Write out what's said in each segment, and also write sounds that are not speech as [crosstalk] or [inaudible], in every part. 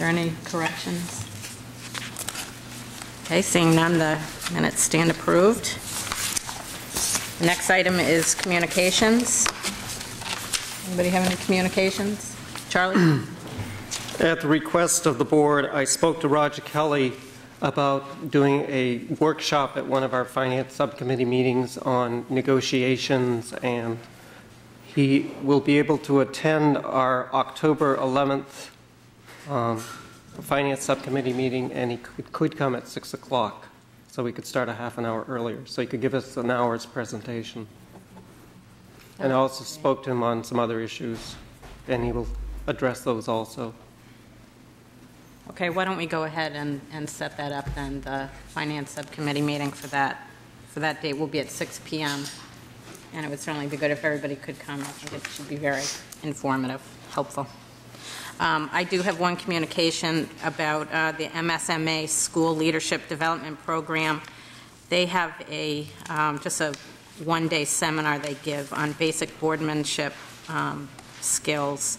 there any corrections? Okay, seeing none, the minutes stand approved. The next item is communications. Anybody have any communications? Charlie? [clears throat] At the request of the board, I spoke to Roger Kelly about doing a workshop at one of our finance subcommittee meetings on negotiations, and he will be able to attend our October 11th um, finance subcommittee meeting, and he could- could come at 6 o'clock, so we could start a half an hour earlier, so he could give us an hour's presentation. And I also spoke to him on some other issues, and he will address those also. Okay, why don't we go ahead and, and set that up then, the Finance Subcommittee meeting for that, for that date will be at 6 PM. And it would certainly be good if everybody could come. I think it should be very informative, helpful. Um, I do have one communication about uh, the MSMA School Leadership Development Program. They have a, um, just a one-day seminar they give on basic boardmanship um, skills.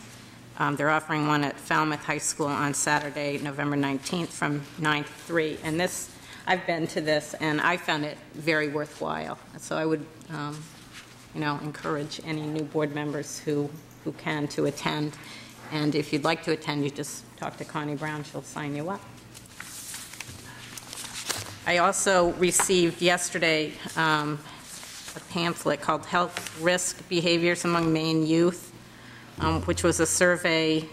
Um, They're offering one at Falmouth High School on Saturday, November 19th, from 9 to 3. And this, I've been to this, and I found it very worthwhile. So I would, um, you know, encourage any new board members who, who can to attend. And if you'd like to attend, you just talk to Connie Brown, she'll sign you up. I also received yesterday um, a pamphlet called Health Risk Behaviors Among Maine Youth, um, which was a survey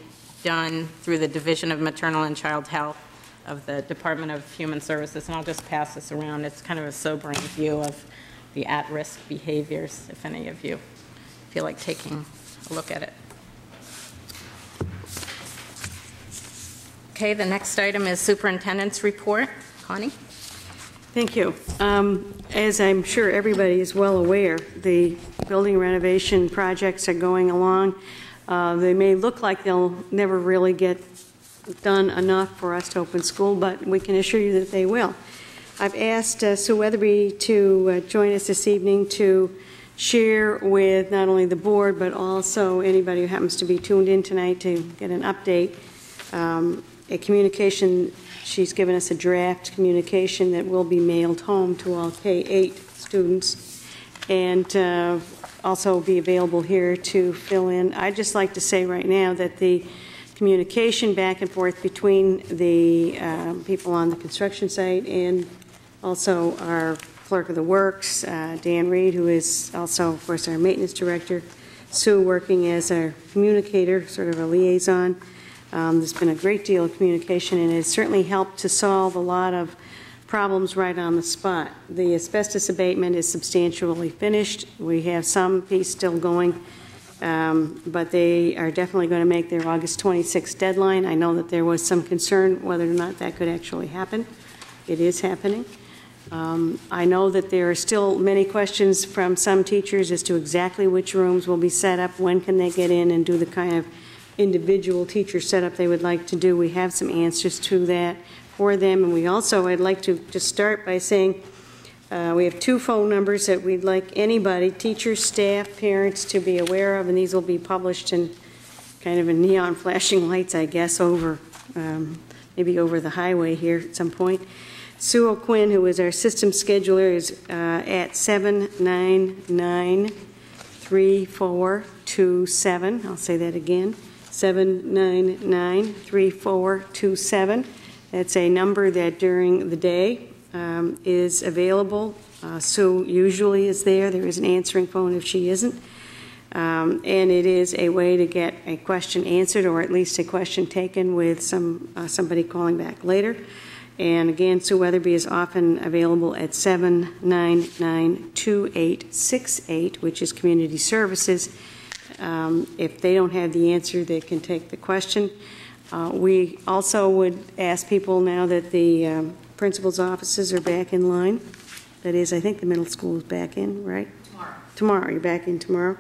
done through the Division of Maternal and Child Health of the Department of Human Services, and I'll just pass this around. It's kind of a sobering view of the at-risk behaviors, if any of you feel like taking a look at it. Okay, the next item is superintendent's report. Connie? Thank you. Um, As I'm sure everybody is well aware, the building renovation projects are going along. Uh, They may look like they'll never really get done enough for us to open school, but we can assure you that they will. I've asked uh, Sue Weatherby to uh, join us this evening to share with not only the board, but also anybody who happens to be tuned in tonight to get an update, um, a communication, she's given us a draft communication that will be mailed home to all K-8 students, and uh, also be available here to fill in. I'd just like to say right now that the communication back and forth between the um, people on the construction site and also our clerk of the works, uh, Dan Reed, who is also, of course, our maintenance director, Sue working as our communicator, sort of a liaison. Um, There's been a great deal of communication, and it's certainly helped to solve a lot of problems right on the spot. The asbestos abatement is substantially finished. We have some piece still going, um, but they are definitely going to make their August 26th deadline. I know that there was some concern whether or not that could actually happen. It is happening. Um, I know that there are still many questions from some teachers as to exactly which rooms will be set up, when can they get in and do the kind of individual teacher setup they would like to do. We have some answers to that for them, and we also, I'd like to just start by saying, uh, we have two phone numbers that we'd like anybody, teachers, staff, parents, to be aware of, and these will be published in kind of in neon [laughs] flashing lights, I guess, over, um, maybe over the highway here at some point. Sue O'Quinn, who is our system scheduler, is uh, at 799 3427. I'll say that again 799 3427. That's a number that during the day um, is available. Uh, Sue usually is there. There is an answering phone if she isn't. Um, and it is a way to get a question answered or at least a question taken with some uh, somebody calling back later. And again, Sue Weatherby is often available at 799-2868, which is Community Services. Um, if they don't have the answer, they can take the question. Uh, we also would ask people now that the um, principal's offices are back in line. That is, I think the middle school is back in, right? Tomorrow. Tomorrow, you're back in tomorrow.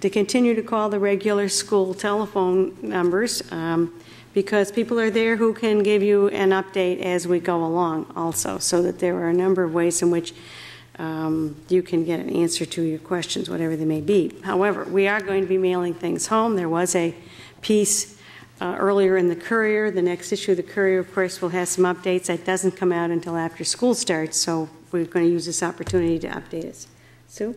To continue to call the regular school telephone numbers. Um, because people are there who can give you an update as we go along also, so that there are a number of ways in which um, you can get an answer to your questions, whatever they may be. However, we are going to be mailing things home. There was a piece uh, earlier in the Courier. The next issue of the Courier, of course, will have some updates. That doesn't come out until after school starts, so we're going to use this opportunity to update us. Sue?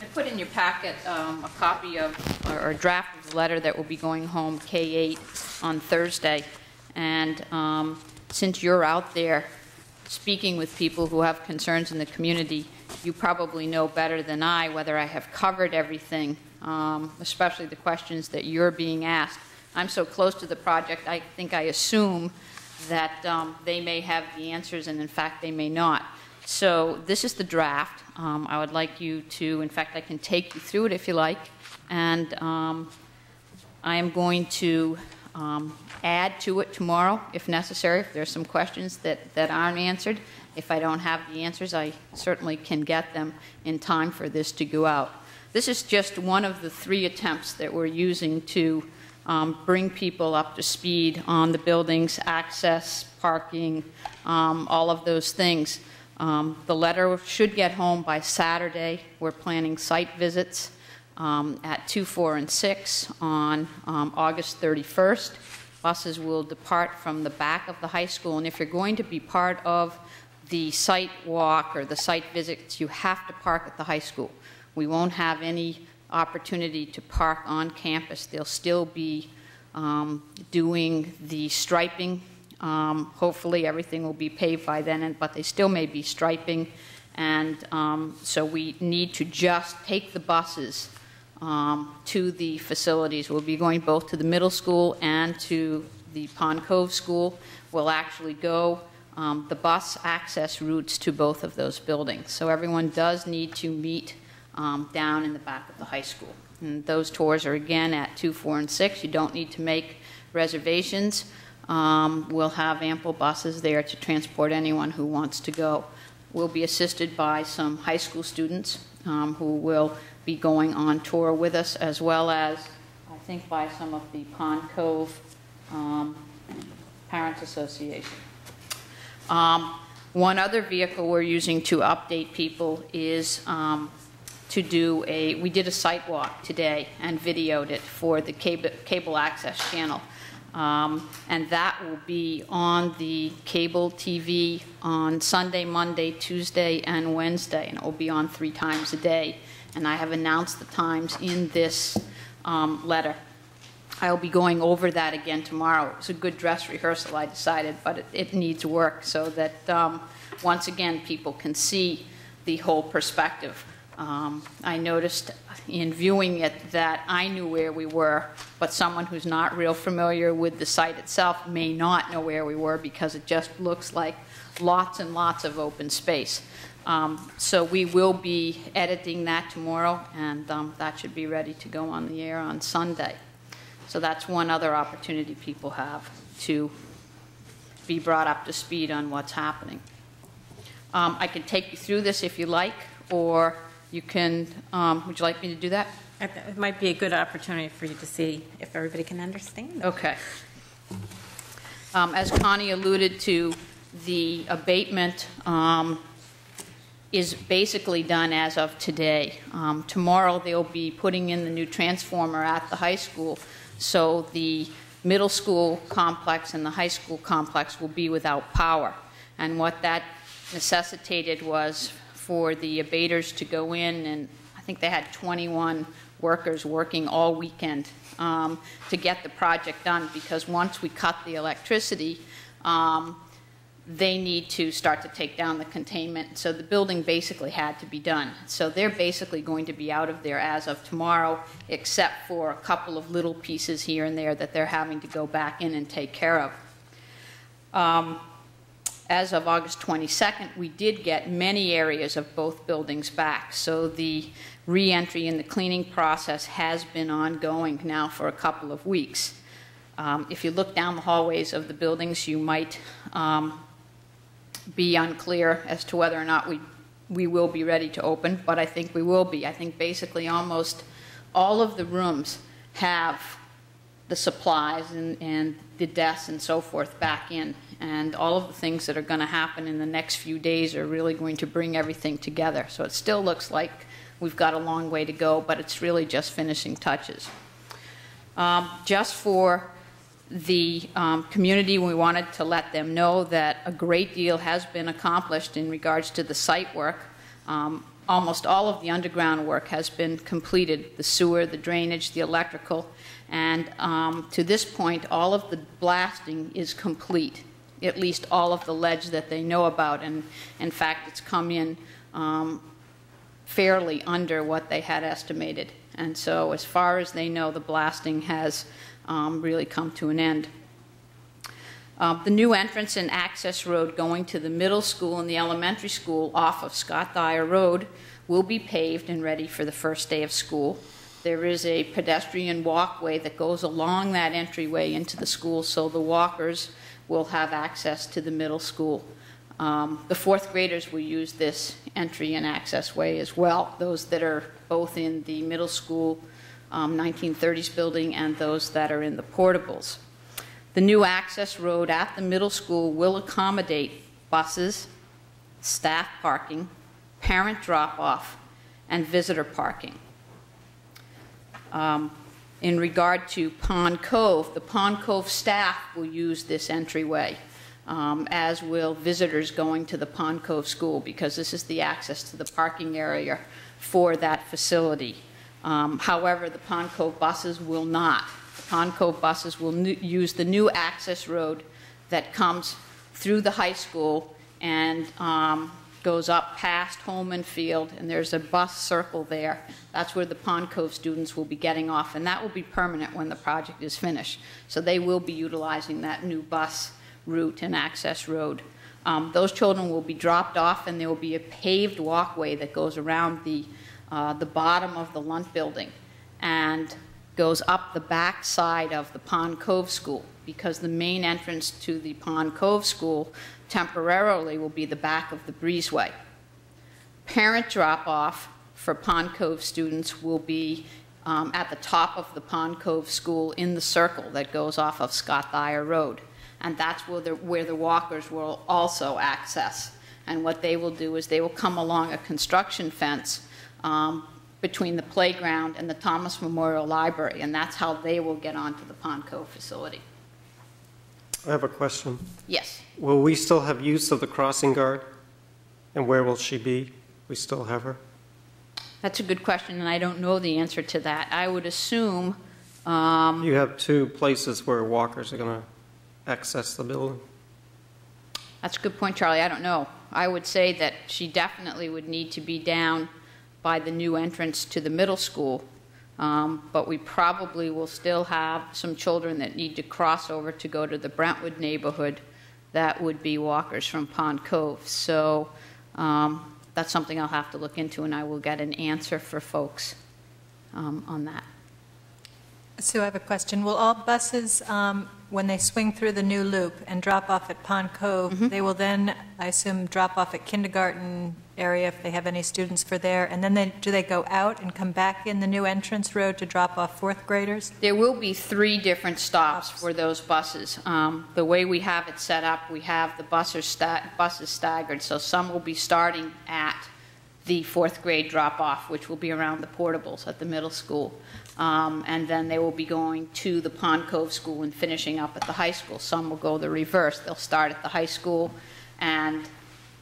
I put in your packet um, a copy of, or a draft of the letter that will be going home K-8 on Thursday. And um, since you're out there speaking with people who have concerns in the community, you probably know better than I whether I have covered everything, um, especially the questions that you're being asked. I'm so close to the project, I think I assume that um, they may have the answers, and in fact, they may not. So this is the draft. Um, I would like you to, in fact, I can take you through it if you like, and um, I am going to um, add to it tomorrow if necessary, if there's some questions that, that aren't answered. If I don't have the answers, I certainly can get them in time for this to go out. This is just one of the three attempts that we're using to um, bring people up to speed on the building's access, parking, um, all of those things. Um, the letter should get home by Saturday. We're planning site visits um, at 2, 4, and 6 on um, August 31st. Buses will depart from the back of the high school, and if you're going to be part of the site walk or the site visits, you have to park at the high school. We won't have any opportunity to park on campus. They'll still be um, doing the striping. Um, hopefully, everything will be paved by then, but they still may be striping. And um, so we need to just take the buses um, to the facilities. We'll be going both to the middle school and to the Pond Cove School. We'll actually go um, the bus access routes to both of those buildings. So everyone does need to meet um, down in the back of the high school. And those tours are again at 2, 4, and 6. You don't need to make reservations. Um, We'll have ample buses there to transport anyone who wants to go. We'll be assisted by some high school students um, who will be going on tour with us, as well as, I think, by some of the Pond Cove um, Parents Association. Um, One other vehicle we're using to update people is um, to do a, we did a site walk today and videoed it for the cable, cable access channel. Um, And that will be on the cable TV on Sunday, Monday, Tuesday, and Wednesday, and it will be on three times a day. And I have announced the times in this um, letter. I'll be going over that again tomorrow. It was a good dress rehearsal, I decided, but it, it needs work so that, um, once again, people can see the whole perspective. Um, I noticed in viewing it that I knew where we were, but someone who's not real familiar with the site itself may not know where we were because it just looks like lots and lots of open space. Um, So we will be editing that tomorrow, and um, that should be ready to go on the air on Sunday. So that's one other opportunity people have to be brought up to speed on what's happening. Um, I can take you through this if you like, or you can, um, would you like me to do that? It might be a good opportunity for you to see if everybody can understand. Okay. Um, As Connie alluded to, the abatement um, is basically done as of today. Um, Tomorrow, they'll be putting in the new transformer at the high school, so the middle school complex and the high school complex will be without power. And what that necessitated was for the abaters to go in, and I think they had 21 workers working all weekend um, to get the project done, because once we cut the electricity, um, they need to start to take down the containment. So the building basically had to be done. So they're basically going to be out of there as of tomorrow, except for a couple of little pieces here and there that they're having to go back in and take care of. Um, As of August 22nd, we did get many areas of both buildings back. So the reentry and the cleaning process has been ongoing now for a couple of weeks. Um, If you look down the hallways of the buildings, you might um, be unclear as to whether or not we, we will be ready to open, but I think we will be. I think basically almost all of the rooms have the supplies and, and the desks and so forth back in. and all of the things that are going to happen in the next few days are really going to bring everything together. So it still looks like we've got a long way to go, but it's really just finishing touches. Um, Just for the um, community, we wanted to let them know that a great deal has been accomplished in regards to the site work. Um, Almost all of the underground work has been completed, the sewer, the drainage, the electrical, and um, to this point, all of the blasting is complete, at least all of the ledge that they know about, and in fact, it's come in um, fairly under what they had estimated. And so, as far as they know, the blasting has um, really come to an end. Uh, The new entrance and access road going to the middle school and the elementary school off of Scott Dyer Road will be paved and ready for the first day of school. There is a pedestrian walkway that goes along that entryway into the school, so the walkers will have access to the middle school. Um, The fourth graders will use this entry and access way as well, those that are both in the middle school um, 1930s building and those that are in the portables. The new access road at the middle school will accommodate buses, staff parking, parent drop-off, and visitor parking. Um, In regard to Pond Cove, the Pond Cove staff will use this entryway, um, as will visitors going to the Pond Cove School, because this is the access to the parking area for that facility. Um, However, the Pond Cove buses will not. The Pond Cove buses will use the new access road that comes through the high school and um, goes up past Holman Field, and there's a bus circle there. That's where the Pond Cove students will be getting off, and that will be permanent when the project is finished. So they will be utilizing that new bus route and access road. Um, Those children will be dropped off, and there will be a paved walkway that goes around the, uh, the bottom of the Lunt Building and goes up the back side of the Pond Cove School, because the main entrance to the Pond Cove School temporarily will be the back of the breezeway. Parent drop-off for Pond Cove students will be um, at the top of the Pond Cove School in the circle that goes off of Scott Dyer Road. And that's where the, where the walkers will also access. And what they will do is they will come along a construction fence um, between the playground and the Thomas Memorial Library, and that's how they will get onto the Pond Cove facility. I have a question. Yes. Will we still have use of the crossing guard? And where will she be? We still have her? That's a good question, and I don't know the answer to that. I would assume, um, You have two places where walkers are going to access the building. that's a good point, Charlie, I don't know. I would say that she definitely would need to be down by the new entrance to the middle school, Um, but we probably will still have some children that need to cross over to go to the Brentwood neighborhood that would be walkers from Pond Cove. So um, that's something I'll have to look into, and I will get an answer for folks um, on that. So I have a question. Will all buses, um, when they swing through the new loop and drop off at Pond Cove, they will then, I assume, drop off at kindergarten area if they have any students for there? And then they, do they go out and come back in the new entrance road to drop off fourth graders? There will be three different stops for those buses. Um, The way we have it set up, we have the buses sta- buses staggered, so some will be starting at the fourth grade drop-off, which will be around the portables at the middle school. Um, And then they will be going to the Pond Cove School and finishing up at the high school. Some will go the reverse. They'll start at the high school and,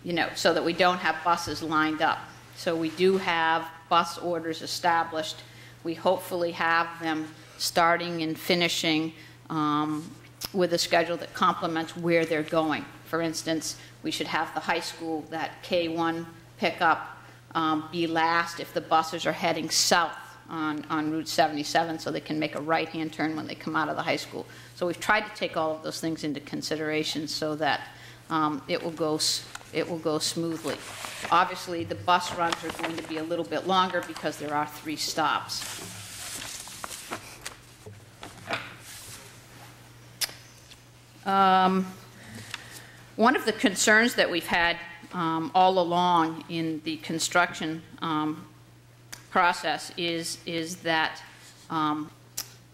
you know, so that we don't have buses lined up. So we do have bus orders established. We hopefully have them starting and finishing um, with a schedule that complements where they're going. For instance, we should have the high school, that K-1 pickup, um, be last if the buses are heading south on, on Route 77, so they can make a right-hand turn when they come out of the high school. So we've tried to take all of those things into consideration so that um, it will go, it will go smoothly. Obviously, the bus runs are going to be a little bit longer because there are three stops. Um, One of the concerns that we've had um, all along in the construction um, process is, is that um,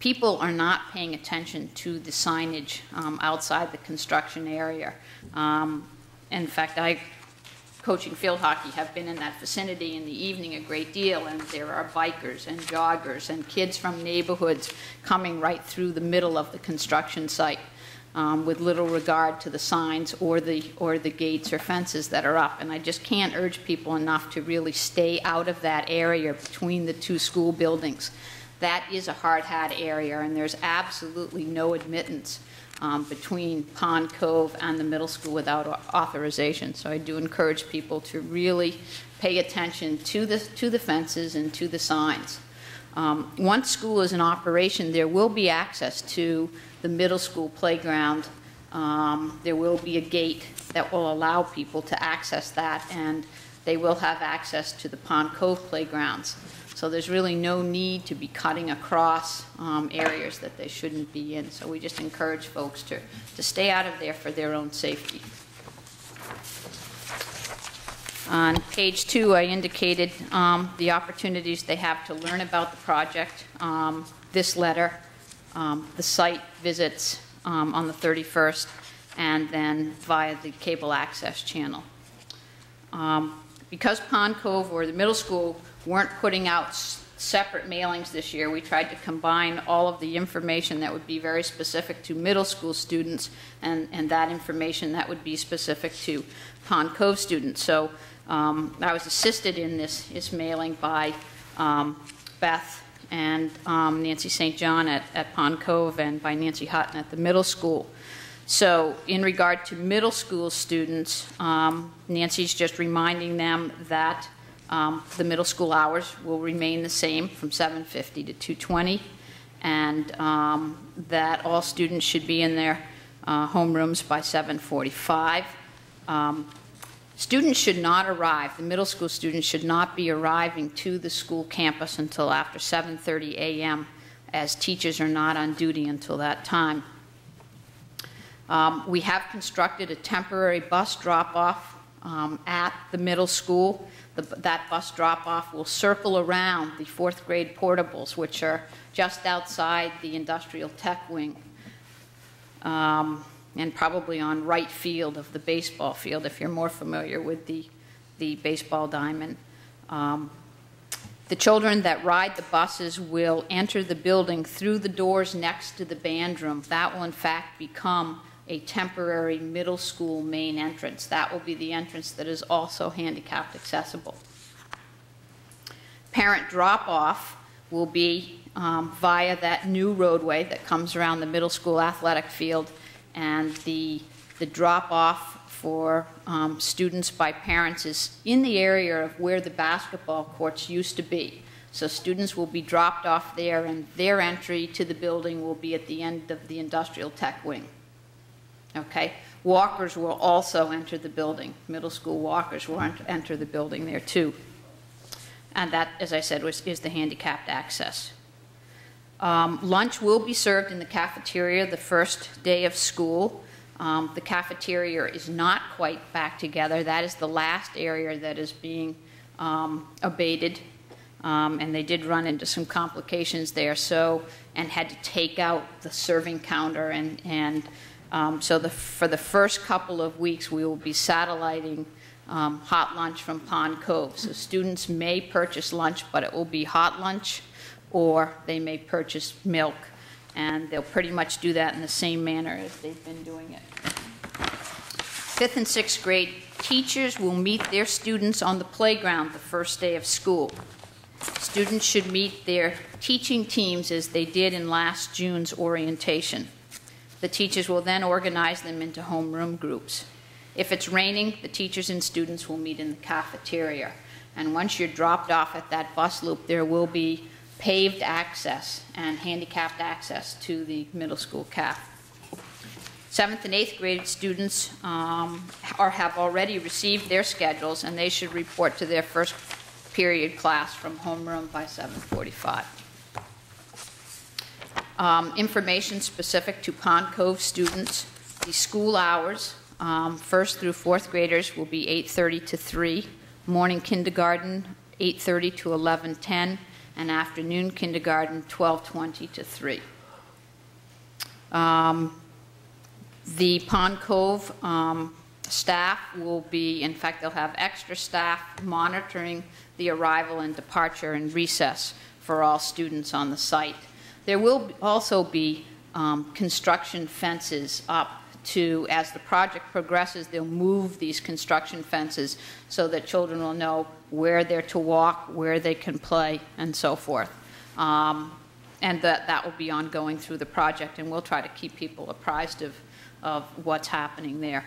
people are not paying attention to the signage um, outside the construction area. Um, In fact, I, coaching field hockey, have been in that vicinity in the evening a great deal, and there are bikers and joggers and kids from neighborhoods coming right through the middle of the construction site um, with little regard to the signs or the, or the gates or fences that are up. And I just can't urge people enough to really stay out of that area between the two school buildings. That is a hard-hat area, and there's absolutely no admittance um, between Pond Cove and the middle school without authorization. So I do encourage people to really pay attention to the, to the fences and to the signs. Um, Once school is in operation, there will be access to the middle school playground. Um, There will be a gate that will allow people to access that, and they will have access to the Pond Cove playgrounds. So there's really no need to be cutting across um, areas that they shouldn't be in. So we just encourage folks to, to stay out of there for their own safety. On page two, I indicated um, the opportunities they have to learn about the project, um, this letter, um, the site visits um, on the 31st, and then via the cable access channel. Um, Because Pond Cove or the middle school weren't putting out separate mailings this year, we tried to combine all of the information that would be very specific to middle school students and, and that information that would be specific to Pond Cove students. So um, I was assisted in this, this mailing by um, Beth and um, Nancy St. John at, at Pond Cove and by Nancy Hutton at the middle school. So in regard to middle school students, um, Nancy's just reminding them that um, the middle school hours will remain the same from 7:50 to 2:20, and um, that all students should be in their uh, homerooms by 7:45. Um, Students should not arrive, the middle school students should not be arriving to the school campus until after 7:30 a.m., as teachers are not on duty until that time. Um, We have constructed a temporary bus drop-off um, at the middle school. The- That bus drop-off will circle around the fourth grade portables, which are just outside the industrial tech wing, um, and probably on right field of the baseball field, if you're more familiar with the, the baseball diamond. Um, the children that ride the buses will enter the building through the doors next to the band room. That will in fact become a temporary middle school main entrance. That will be the entrance that is also handicapped accessible. Parent drop-off will be um, via that new roadway that comes around the middle school athletic field, and the, the drop-off for um, students by parents is in the area of where the basketball courts used to be. So students will be dropped off there, and their entry to the building will be at the end of the industrial tech wing. Okay? Walkers will also enter the building. Middle school walkers will enter the building there too. And that, as I said, was, is the handicapped access. Um, Lunch will be served in the cafeteria the first day of school. Um, The cafeteria is not quite back together. That is the last area that is being um, abated. Um, And they did run into some complications there, so, and had to take out the serving counter. And, and um, so the, for the first couple of weeks, we will be satelliting um, hot lunch from Pond Cove. So students may purchase lunch, but it will be hot lunch, or they may purchase milk, and they'll pretty much do that in the same manner as they've been doing it. Fifth and sixth grade teachers will meet their students on the playground the first day of school. Students should meet their teaching teams as they did in last June's orientation. The teachers will then organize them into homeroom groups. If it's raining, the teachers and students will meet in the cafeteria. And once you're dropped off at that bus loop, there will be paved access and handicapped access to the middle school caf. Seventh and eighth grade students um, are, have already received their schedules, and they should report to their first period class from homeroom by 7:45. Um, Information specific to Pond Cove students, the school hours, um, first through fourth graders will be 8:30 to 3, morning kindergarten, 8:30 to 11:10, and afternoon kindergarten, 12:20 to 3. Um, The Pond Cove um, staff will be, in fact, they'll have extra staff monitoring the arrival and departure and recess for all students on the site. There will also be um, construction fences up to, as the project progresses, they'll move these construction fences so that children will know where they're to walk, where they can play, and so forth. Um, And that, that will be ongoing through the project, and we'll try to keep people apprised of, of what's happening there.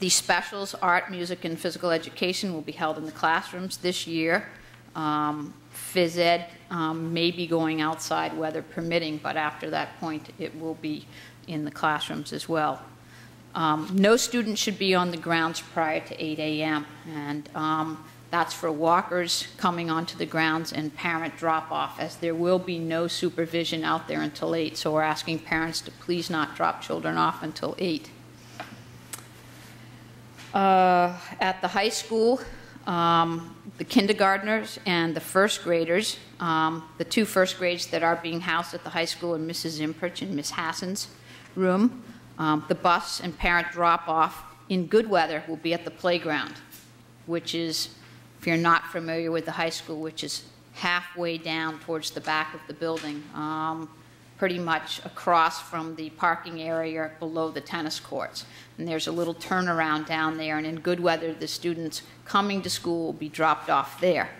The specials, art, music, and physical education will be held in the classrooms this year. Um, Phys ed um, may be going outside, weather permitting, but after that point, it will be in the classrooms as well. Um, No student should be on the grounds prior to 8 a.m., and um, that's for walkers coming onto the grounds and parent drop-off, as there will be no supervision out there until 8, so we're asking parents to please not drop children off until 8. Uh, At the high school, um, the kindergartners and the first graders, um, the two first grades that are being housed at the high school are Mrs. Imprich and Miss Hassan's room. Um, The bus and parent drop-off in good weather will be at the playground, which is, if you're not familiar with the high school, which is halfway down towards the back of the building, um, pretty much across from the parking area below the tennis courts. And there's a little turnaround down there, and in good weather, the students coming to school will be dropped off there.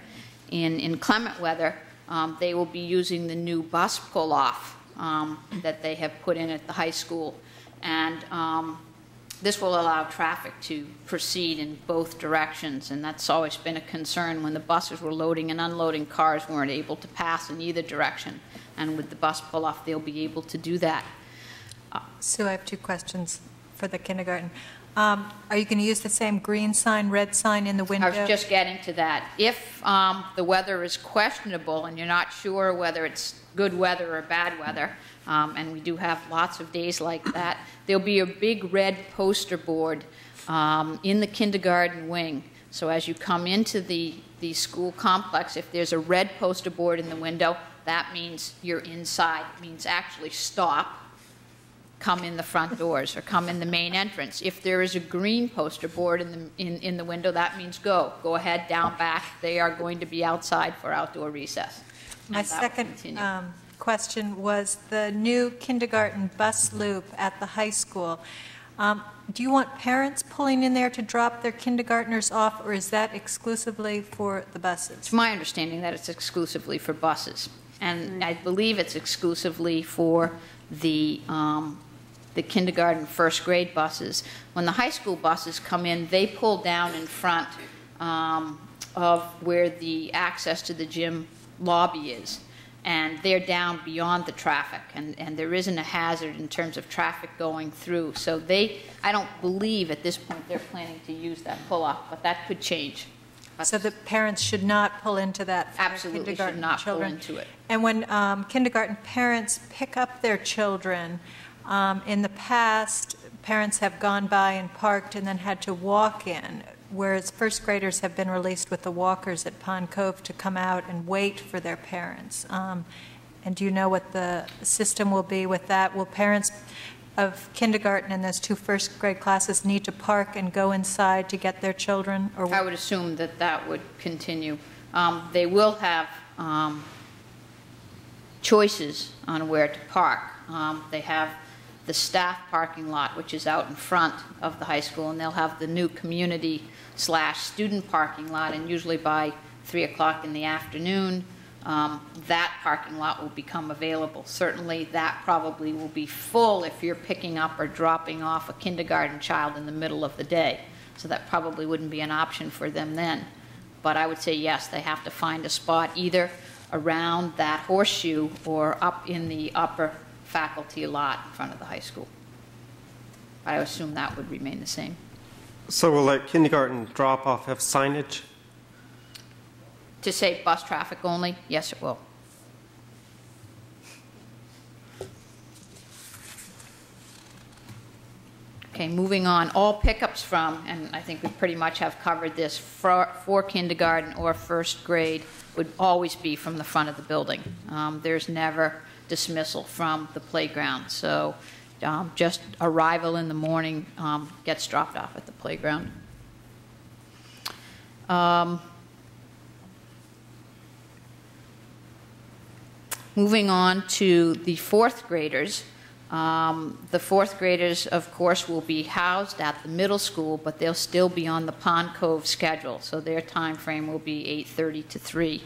In inclement weather, um, they will be using the new bus pull-off um, that they have put in at the high school. And um, this will allow traffic to proceed in both directions, and that's always been a concern. When the buses were loading and unloading, cars weren't able to pass in either direction. And with the bus pull-off, they'll be able to do that. Sue, I have two questions for the kindergarten. Um, Are you going to use the same green sign, red sign in the window? I was just getting to that. If um, the weather is questionable and you're not sure whether it's good weather or bad weather, um, and we do have lots of days like that, there'll be a big red poster board um, in the kindergarten wing. So as you come into the, the school complex, if there's a red poster board in the window, that means you're inside, It means actually stop, come in the front doors or come in the main entrance. If there is a green poster board in the, in, in the window, that means go. Go ahead, down back. They are going to be outside for outdoor recess. My And that will second um, question was the new kindergarten bus loop at the high school. Um, Do you want parents pulling in there to drop their kindergartners off, or is that exclusively for the buses? It's my understanding that it's exclusively for buses. And I believe it's exclusively for the, um, the kindergarten, first grade buses. When the high school buses come in, they pull down in front um, of where the access to the gym lobby is. And they're down beyond the traffic, and, and there isn't a hazard in terms of traffic going through. So they, I don't believe at this point they're planning to use that pull-off, but that could change. So the parents should not pull into that for Absolutely should kindergarten not pull children? into it. And when um, kindergarten parents pick up their children, um, in the past, parents have gone by and parked and then had to walk in, whereas first graders have been released with the walkers at Pond Cove to come out and wait for their parents. Um, And do you know what the system will be with that? Will parents of kindergarten and those two first grade classes need to park and go inside to get their children? or? I would assume that that would continue. Um, They will have um, choices on where to park. Um, They have the staff parking lot, which is out in front of the high school, and they'll have the new community slash student parking lot, and usually by 3 o'clock in the afternoon, um, that parking lot will become available. Certainly, that probably will be full if you're picking up or dropping off a kindergarten child in the middle of the day. So that probably wouldn't be an option for them then. But I would say, yes, they have to find a spot either around that horseshoe or up in the upper faculty lot in front of the high school. I assume that would remain the same. So will that kindergarten drop-off have signage? To say bus traffic only, yes, it will. Okay, moving on, all pickups from, and I think we pretty much have covered this, for for kindergarten or first grade would always be from the front of the building. Um, There's never dismissal from the playground, so um, just arrival in the morning um, gets dropped off at the playground. Um, Moving on to the fourth graders. Um, The fourth graders, of course, will be housed at the middle school, but they'll still be on the Pond Cove schedule, so their time frame will be 8:30 to 3.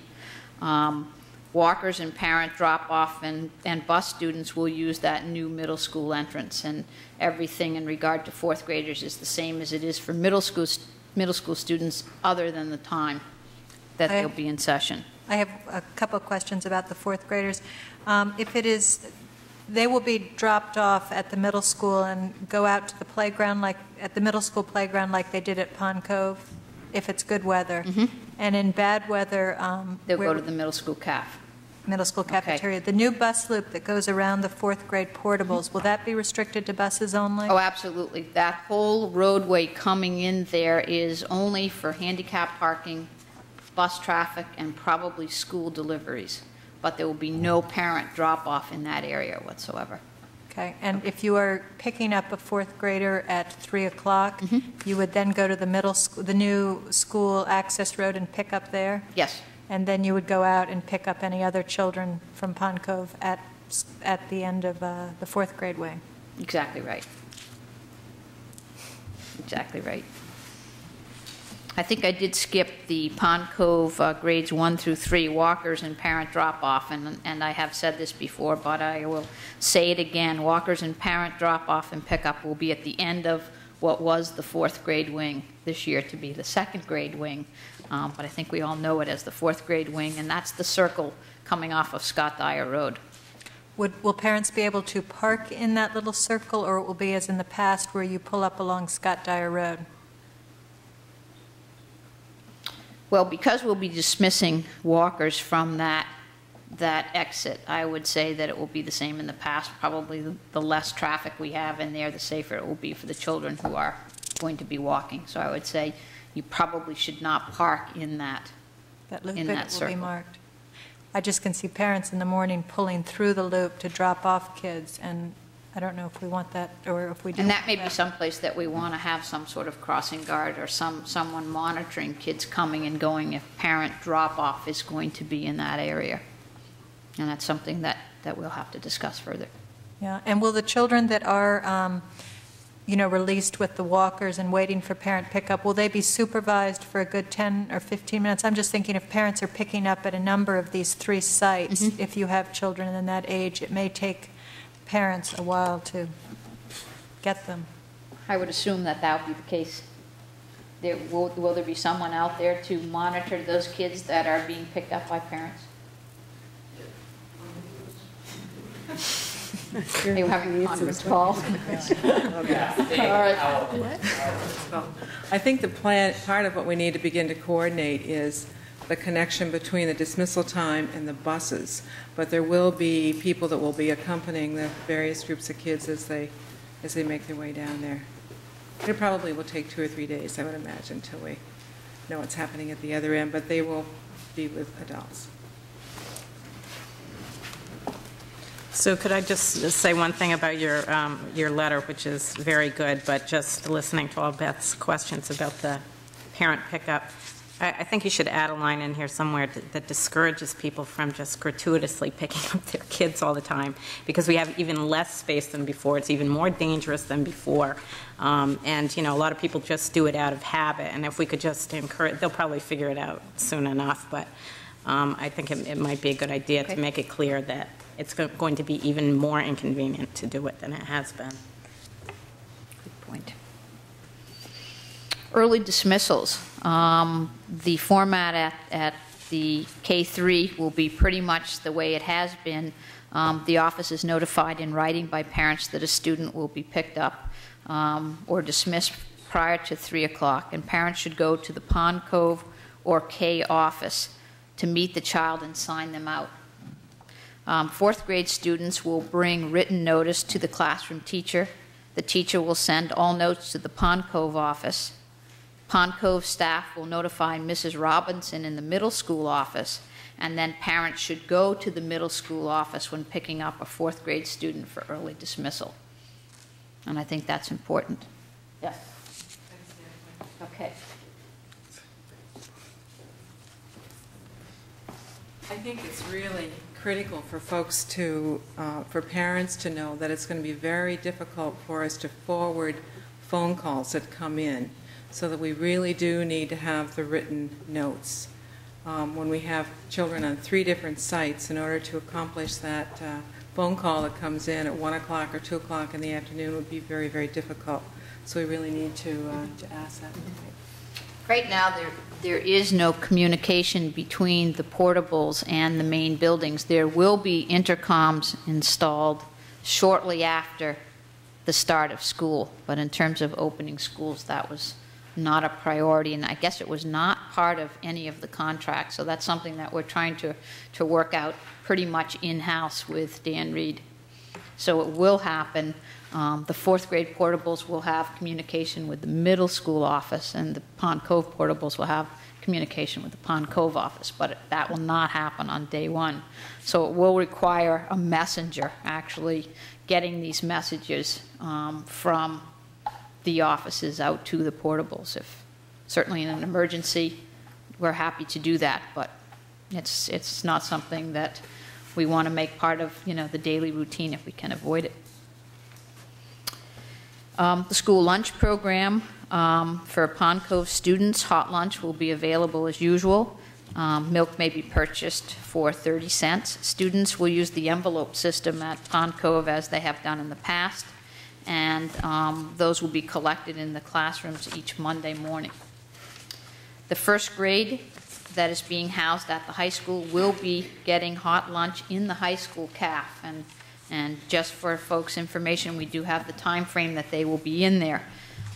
Um, Walkers and parent drop-off and, and bus students will use that new middle school entrance, and everything in regard to fourth graders is the same as it is for middle school, middle school students, other than the time that I- they'll be in session. I have a couple of questions about the fourth graders. Um, If it is, they will be dropped off at the middle school and go out to the playground like, at the middle school playground like they did at Pond Cove, if it's good weather? And in bad weather? um. They'll go to the middle school CAF. Middle school cafeteria. The new bus loop that goes around the fourth grade portables, will that be restricted to buses only? Oh, absolutely. That whole roadway coming in there is only for handicap parking, bus traffic, and probably school deliveries. But there will be no parent drop-off in that area whatsoever. Okay, and if you are picking up a fourth grader at 3 o'clock, Mm-hmm. you would then go to the middle, school, the new school access road and pick up there? Yes, And then you would go out and pick up any other children from Pond Cove at, at the end of uh, the fourth grade wing? exactly right. Exactly right. I think I did skip the Pond Cove uh, grades one through three, walkers and parent drop-off, and, and I have said this before, but I will say it again, walkers and parent drop-off and pickup will be at the end of what was the fourth grade wing this year to be the second grade wing, Um, but I think we all know it as the fourth grade wing, and that's the circle coming off of Scott Dyer Road. Would, will parents be able to park in that little circle, or it will be as in the past where you pull up along Scott Dyer Road? Well, because we'll be dismissing walkers from that, that exit, I would say that it will be the same in the past. Probably the- the less traffic we have in there, the safer it will be for the children who are going to be walking. So I would say you probably should not park in that. That loop In that will be marked. I just can see parents in the morning pulling through the loop to drop off kids, and I don't know if we want that, or if we do. And that may be someplace that we want to have some sort of crossing guard or some, someone monitoring kids coming and going if parent drop-off is going to be in that area. And that's something that, that we'll have to discuss further. Yeah, and will the children that are, um, you know, released with the walkers and waiting for parent pickup, will they be supervised for a good 10 or 15 minutes? I'm just thinking if parents are picking up at a number of these three sites, Mm-hmm. if you have children in that age, it may take parents a while to get them. I would assume that that would be the case. There, will, will there be someone out there to monitor those kids that are being picked up by parents? You having a conference call? All right. I think the plan, part of what we need to begin to coordinate is the connection between the dismissal time and the buses. But there will be people that will be accompanying the various groups of kids as they, as they make their way down there. It probably will take two or three days, I would imagine, until we know what's happening at the other end, but they will be with adults. So could I just say one thing about your, um, your letter, which is very good, but just listening to all Beth's questions about the parent pickup, I, I think you should add a line in here somewhere that that discourages people from just gratuitously picking [laughs] up their kids all the time, because we have even less space than before, it's even more dangerous than before, Um, and, you know, a lot of people just do it out of habit, and if we could just encourage, they'll probably figure it out soon enough, but um, I think it it might be a good idea to make it clear that it's go- going to be even more inconvenient to do it than it has been. Good point. Early dismissals. Um, The format at, at the K-3 will be pretty much the way it has been. Um, The office is notified in writing by parents that a student will be picked up um, or dismissed prior to 3 o'clock, and parents should go to the Pond Cove or K office to meet the child and sign them out. Um, Fourth grade students will bring written notice to the classroom teacher The teacher will send all notes to the Pond Cove office. Pond Cove staff will notify Mrs. Robinson in the middle school office, and then parents should go to the middle school office when picking up a fourth grade student for early dismissal. And I think that's important. Yes. Okay. I think it's really critical for folks to, uh, for parents to know that it's going to be very difficult for us to forward phone calls that come in, so that we really do need to have the written notes. Um, When we have children on three different sites, in order to accomplish that uh, phone call that comes in at 1 o'clock or 2 o'clock in the afternoon would be very, very difficult. So we really need to, uh, to ask that. Right now, there, there is no communication between the portables and the main buildings. There will be intercoms installed shortly after the start of school, but in terms of opening schools, that was not a priority, and I guess it was not part of any of the contracts, so that's something that we're trying to, to work out pretty much in-house with Dan Reed. So it will happen. Um, The fourth grade portables will have communication with the middle school office, and the Pond Cove portables will have communication with the Pond Cove office, but that will not happen on day one. So it will require a messenger actually getting these messages um, from the offices out to the portables. If, certainly in an emergency, we're happy to do that, but it's, it's not something that we want to make part of, you know, the daily routine if we can avoid it. Um, The school lunch program um, for Pond Cove students, hot lunch will be available as usual. Um, Milk may be purchased for 30 cents. Students will use the envelope system at Pond Cove as they have done in the past, and um, those will be collected in the classrooms each Monday morning. The first grade that is being housed at the high school will be getting hot lunch in the high school CAF. And, and just for folks' information, we do have the time frame that they will be in there.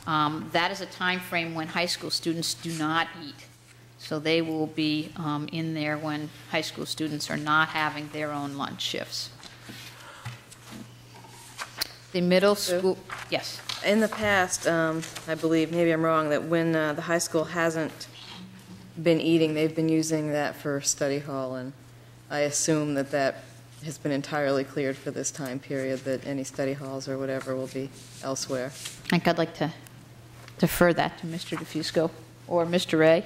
Um, That is a time frame when high school students do not eat. So they will be um, in there when high school students are not having their own lunch shifts. The middle school, yes. In the past, um, I believe, maybe I'm wrong, that when uh, the high school hasn't been eating, they've been using that for study hall, and I assume that that has been entirely cleared for this time period, that any study halls or whatever will be elsewhere. I think I'd like to defer that to Mr. DeFusco or Mr. Ray.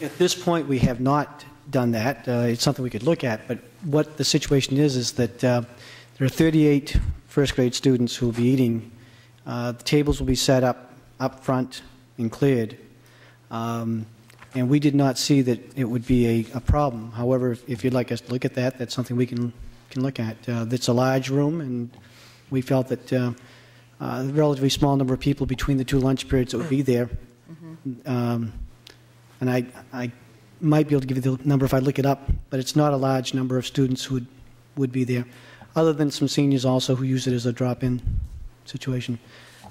At this point, we have not done that. Uh, It's something we could look at, but what the situation is, is that uh, there are 38 first-grade students who will be eating. Uh, The tables will be set up, up front and cleared, Um, and we did not see that it would be a a problem. However, if you'd like us to look at that, that's something we can can look at. Uh, It's a large room, and we felt that uh, uh, a relatively small number of people between the two lunch periods that would be there. Um, and I, I might be able to give you the number if I look it up, but it's not a large number of students who would, would be there, other than some seniors also who use it as a drop-in situation.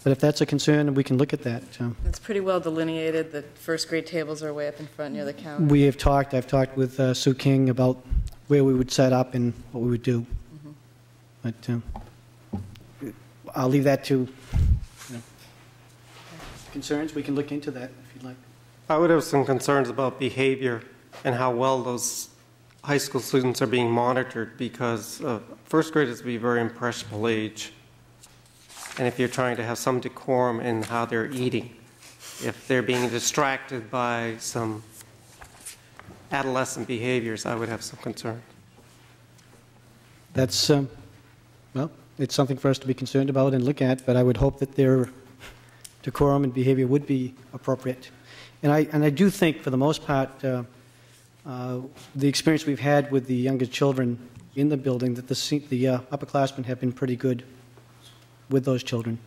But if that's a concern, we can look at that. It's pretty well delineated, the first grade tables are way up in front near the counter. We have talked, I've talked with uh, Sue King about where we would set up and what we would do. But uh, I'll leave that to, you know, concerns, we can look into that if you'd like. I would have some concerns about behavior and how well those high school students are being monitored because uh, first graders be a very impressionable age. And if you're trying to have some decorum in how they're eating, if they're being distracted by some adolescent behaviors, I would have some concern. That's, um, well, it's something for us to be concerned about and look at, but I would hope that their decorum and behavior would be appropriate. And I, and I do think, for the most part, uh, uh, the experience we've had with the younger children in the building, that the, the uh, upperclassmen have been pretty good with those children.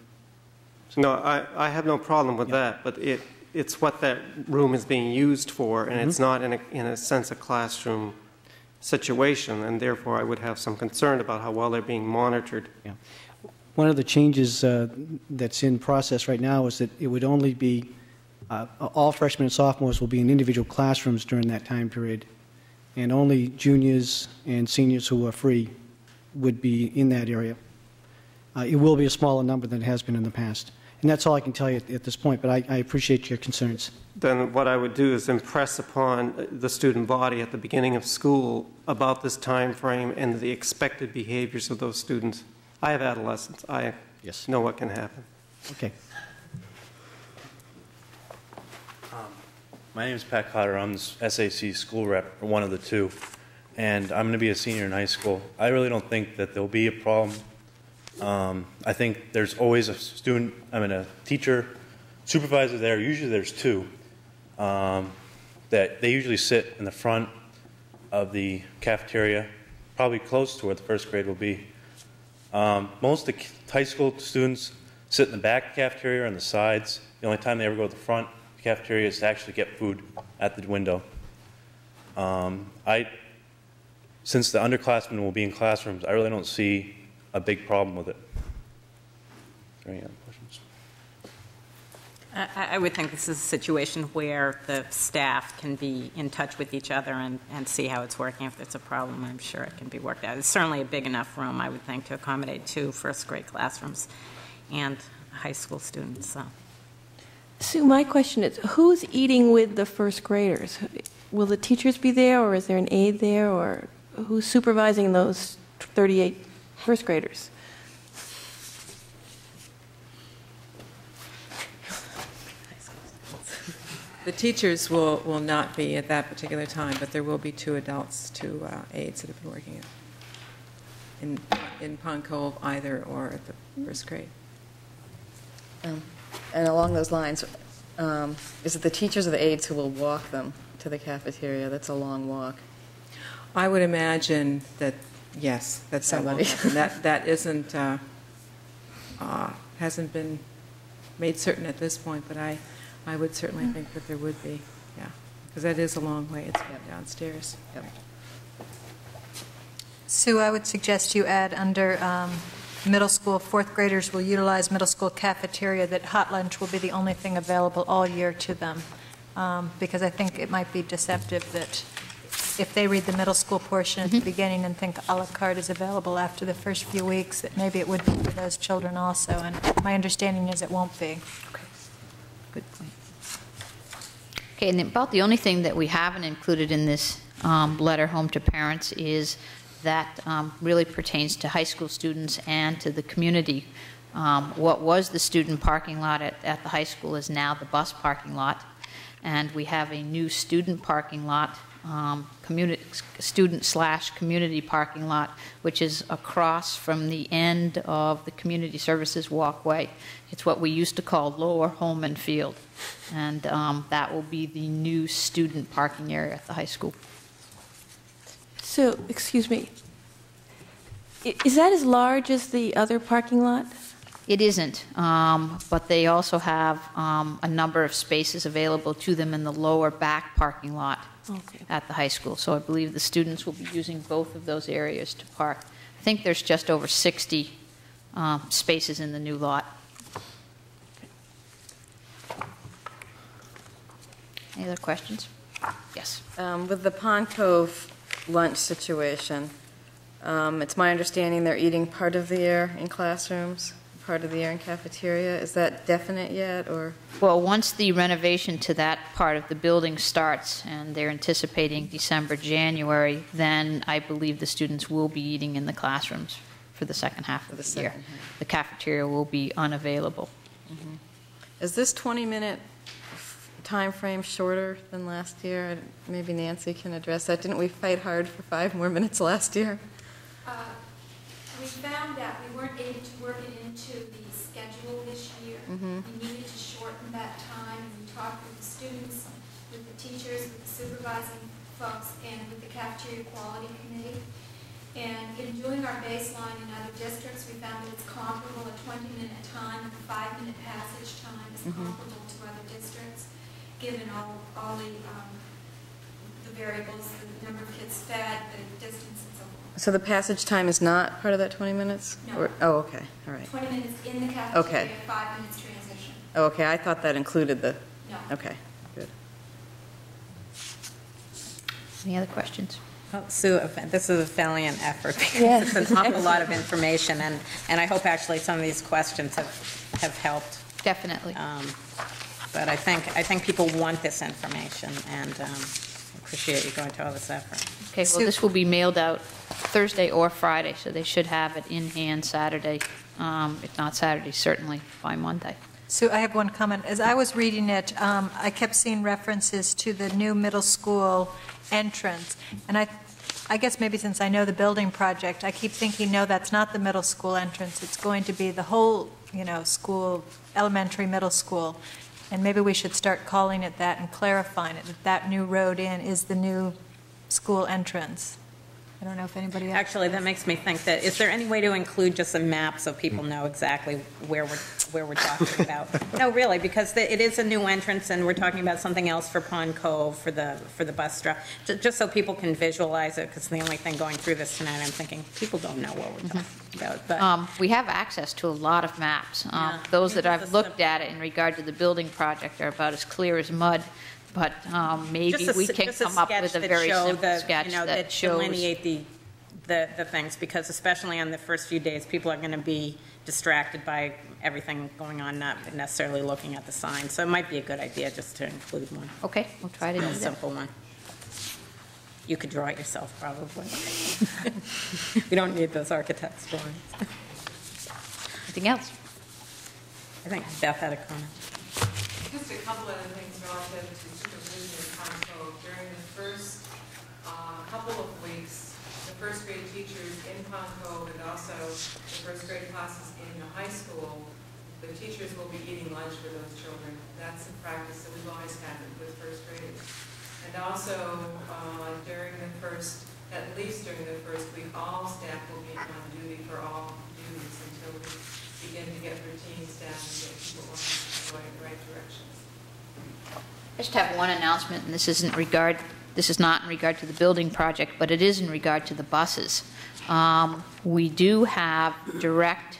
No, I, I have no problem with that, but it, it's what that room is being used for, and it's not in a, in a sense a classroom situation, and therefore I would have some concern about how well they're being monitored. Yeah. One of the changes uh, that's in process right now is that it would only be Uh, All freshmen and sophomores will be in individual classrooms during that time period, and only juniors and seniors who are free would be in that area. Uh, It will be a smaller number than it has been in the past. And that's all I can tell you at- at this point, but I I appreciate your concerns. Then what I would do is impress upon the student body at the beginning of school about this time frame and the expected behaviors of those students. I have adolescents. I Yes. know what can happen. Okay. My name is Pat Cotter. I'm the SAC school rep, one of the two, and I'm going to be a senior in high school. I really don't think that there'll be a problem. Um, I think there's always a student, I mean, a teacher, supervisor there. Usually there's two. Um, that they usually sit in the front of the cafeteria, probably close to where the first grade will be. Um, most of the high school students sit in the back cafeteria on the sides. The only time they ever go to the front the cafeteria is to actually get food at the window. Um, I, since the underclassmen will be in classrooms, I really don't see a big problem with it. Are there any other questions? I I would think this is a situation where the staff can be in touch with each other and, and see how it's working. If there's a problem, I'm sure it can be worked out. It's certainly a big enough room, I would think, to accommodate two first-grade classrooms and high school students, so. Sue, my question is, who's eating with the first graders? Will the teachers be there, or is there an aide there, or who's supervising those 38 first graders? The teachers will, will not be at that particular time, but there will be two adults, two uh, aides that have been working in, in Pond Cove either or at the first grade. Um, And along those lines, um, is it the teachers or the aides who will walk them to the cafeteria? That's a long walk. I would imagine that, yes, that's Somebody. that, that isn't, uh, uh, hasn't been made certain at this point, but I, I would certainly think that there would be, yeah, because that is a long way, it's downstairs. Yep. Sue, I would suggest you add under um, middle school, fourth graders will utilize middle school cafeteria, that hot lunch will be the only thing available all year to them. Um, Because I think it might be deceptive that if they read the middle school portion at the beginning and think à la carte is available after the first few weeks, that maybe it would be for those children also. And my understanding is it won't be. Okay. Good point. Okay, and about the only thing that we haven't included in this um, letter home to parents is that um, really pertains to high school students and to the community. Um, What was the student parking lot at, at the high school is now the bus parking lot, and we have a new student parking lot, um, community, student slash community parking lot, which is across from the end of the community services walkway. It's what we used to call Lower Holman Field, and um, that will be the new student parking area at the high school. So, excuse me, is that as large as the other parking lot? It isn't, um, but they also have um, a number of spaces available to them in the lower back parking lot Okay. at the high school. So I believe the students will be using both of those areas to park. I think there's just over 60 um, spaces in the new lot. Any other questions? Yes. Um, With the Pond Cove lunch situation, um, it's my understanding they're eating part of the year in classrooms, part of the year in cafeteria. Is that definite yet, or? Well, once the renovation to that part of the building starts, and they're anticipating December, January, then I believe the students will be eating in the classrooms for the second half of the the year. half. The cafeteria will be unavailable. Is this 20-minute timeframe shorter than last year? Maybe Nancy can address that. Didn't we fight hard for five more minutes last year? Uh, We found that we weren't able to work it into the schedule this year. Mhm. We needed to shorten that time, and we talked with the students, with the teachers, with the supervising folks, and with the cafeteria quality committee. And in doing our baseline in other districts, we found that it's comparable, a 20-minute time, a five-minute passage time is Mhm. comparable to other districts, given all, all the, um, the variables, the number of kids fed, the distance so the passage time is not part of that 20 minutes? No. Or- Oh, okay, all right. 20 minutes in the Okay. cafeteria, five minutes transition. Oh, okay, I thought that included the No. Okay, good. Any other questions? Well, Sue, this is a valiant effort Yes. because it's an awful lot of information, and, and I hope actually some of these questions have, have helped. Definitely. Um, But I think, I think people want this information, and um, appreciate you going to all this effort. Okay, well, this will be mailed out Thursday or Friday, so they should have it in hand Saturday, um, if not Saturday, certainly by Monday. Sue, I have one comment. As I was reading it, um, I kept seeing references to the new middle school entrance. And I, I guess maybe since I know the building project, I keep thinking, no, that's not the middle school entrance. It's going to be the whole, you know, school, elementary, middle school. And maybe we should start calling it that and clarifying it, that that new road in is the new school entrance. I don't know if anybody else. Actually, that makes me think that, is there any way to include just a map so people know exactly where we're, where we're talking [laughs] about? No, really, because the- it is a new entrance, and we're talking about something else for Pond Cove, for the, for the bus drop, Ju- just so people can visualize it, because the only thing going through this tonight, I'm thinking, people don't know what we're talking about, but, Um, We have access to a lot of maps. Um, Yeah. Those that I've looked simple- at it in regard to the building project are about as clear as mud, but um, maybe just a we s- can just a come up sketch with a that very show simple the- sketch you know, that shows. delineate the, the, the things, because especially on the first few days, people are going to be distracted by everything going on, not necessarily looking at the sign. So it might be a good idea just to include one, Okay, we'll try to a do that. simple one. You could draw it yourself, probably. [laughs] We don't need those architects' drawings. Anything else? I think Beth had a comment. Just a couple other things relative to supervision in Pine During the first uh, couple of weeks, the first grade teachers in Pond Cove and also the first grade classes in the high school, the teachers will be eating lunch with those children. That's a practice that we've always had with first graders. And also, uh, during the first, at least during the first week, all staff will be on duty for all duties until we begin to get routine staff and get people going in the right directions. I just have one announcement, and this isn't regard, this is not in regard to the building project, but it is in regard to the buses. Um, We do have direct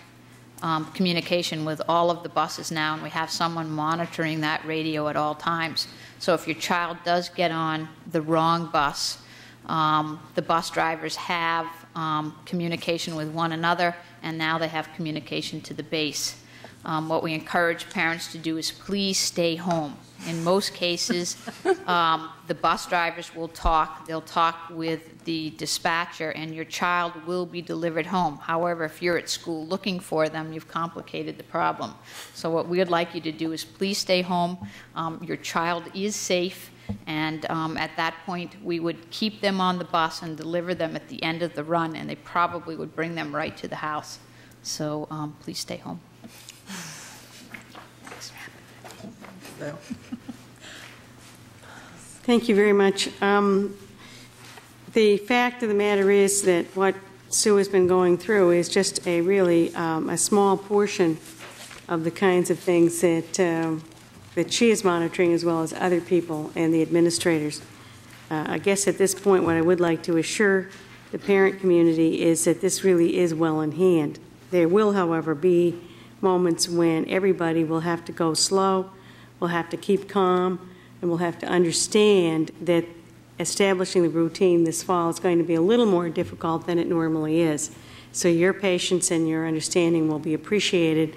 um, communication with all of the buses now, and we have someone monitoring that radio at all times. So if your child does get on the wrong bus, um, the bus drivers have um, communication with one another, and now they have communication to the base. Um, What we encourage parents to do is please stay home. In most cases, [laughs] um, the bus drivers will talk, they'll talk with the dispatcher, and your child will be delivered home. However, if you're at school looking for them, you've complicated the problem. So what we would like you to do is please stay home. Um, Your child is safe, and um, at that point, we would keep them on the bus and deliver them at the end of the run, and they probably would bring them right to the house. So um, please stay home. Thank you very much. Um, The fact of the matter is that what Sue has been going through is just a really, um, a small portion of the kinds of things that, um, that she is monitoring as well as other people and the administrators. Uh, I guess at this point, what I would like to assure the parent community is that this really is well in hand. There will, however, be moments when everybody will have to go slow, will have to keep calm, and we'll have to understand that establishing the routine this fall is going to be a little more difficult than it normally is. So your patience and your understanding will be appreciated.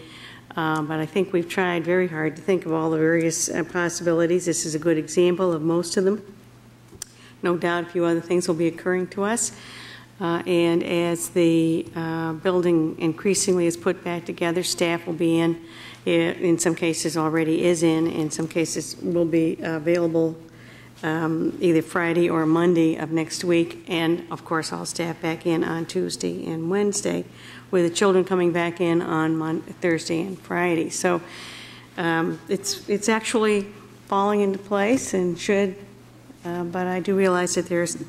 Uh, But I think we've tried very hard to think of all the various uh, possibilities. This is a good example of most of them. No doubt a few other things will be occurring to us. Uh, And as the uh, building increasingly is put back together, staff will be in, in some cases already is in, in some cases will be available um, either Friday or Monday of next week, and of course, all staff back in on Tuesday and Wednesday, with the children coming back in on Thursday and Friday. So um, it's, it's actually falling into place and should, uh, but I do realize that there's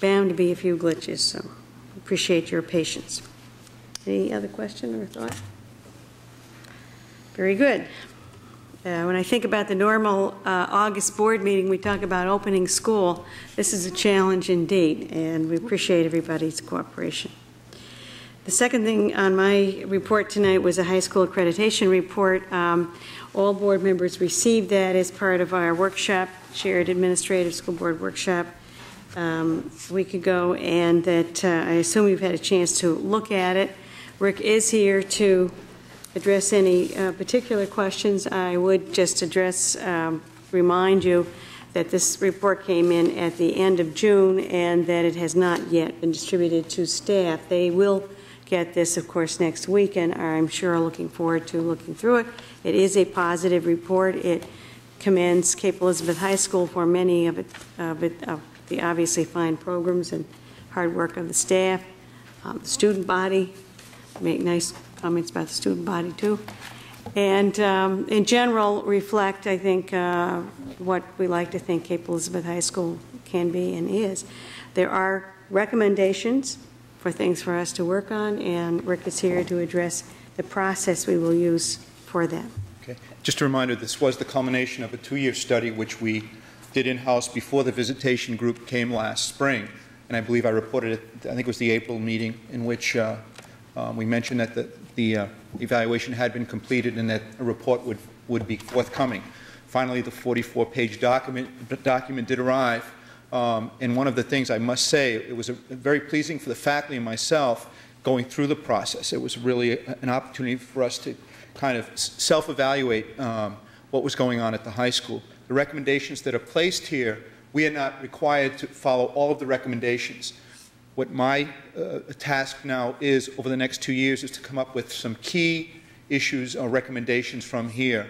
bound to be a few glitches, so appreciate your patience. Any other question or thought? Very good. Uh, When I think about the normal uh, August board meeting, we talk about opening school. This is a challenge indeed, and we appreciate everybody's cooperation. The second thing on my report tonight was a high school accreditation report. Um, All board members received that as part of our workshop, shared administrative school board workshop um, a week ago, and that uh, I assume you've had a chance to look at it. Rick is here to address any uh, particular questions. I would just address, um, remind you that this report came in at the end of June and that it has not yet been distributed to staff. They will get this, of course, next week, and I'm sure, looking forward to looking through it. It is a positive report. It commends Cape Elizabeth High School for many of it, of it, of the obviously fine programs and hard work of the staff, um, the student body, make nice comments about the student body, too. And um, in general, reflect, I think, uh, what we like to think Cape Elizabeth High School can be and is. There are recommendations for things for us to work on, and Rick is here to address the process we will use for them. Okay. Just a reminder, this was the culmination of a two-year study which we did in-house before the visitation group came last spring. And I believe I reported it, I think it was the April meeting, in which uh, um, we mentioned that the, the uh, evaluation had been completed and that a report would, would be forthcoming. Finally, the 44-page document, document did arrive. Um, and one of the things I must say, it was a, very pleasing for the faculty and myself going through the process. It was really a, an opportunity for us to kind of self-evaluate um, what was going on at the high school. The recommendations that are placed here, we are not required to follow all of the recommendations. What my uh, task now is over the next two years is to come up with some key issues or recommendations from here,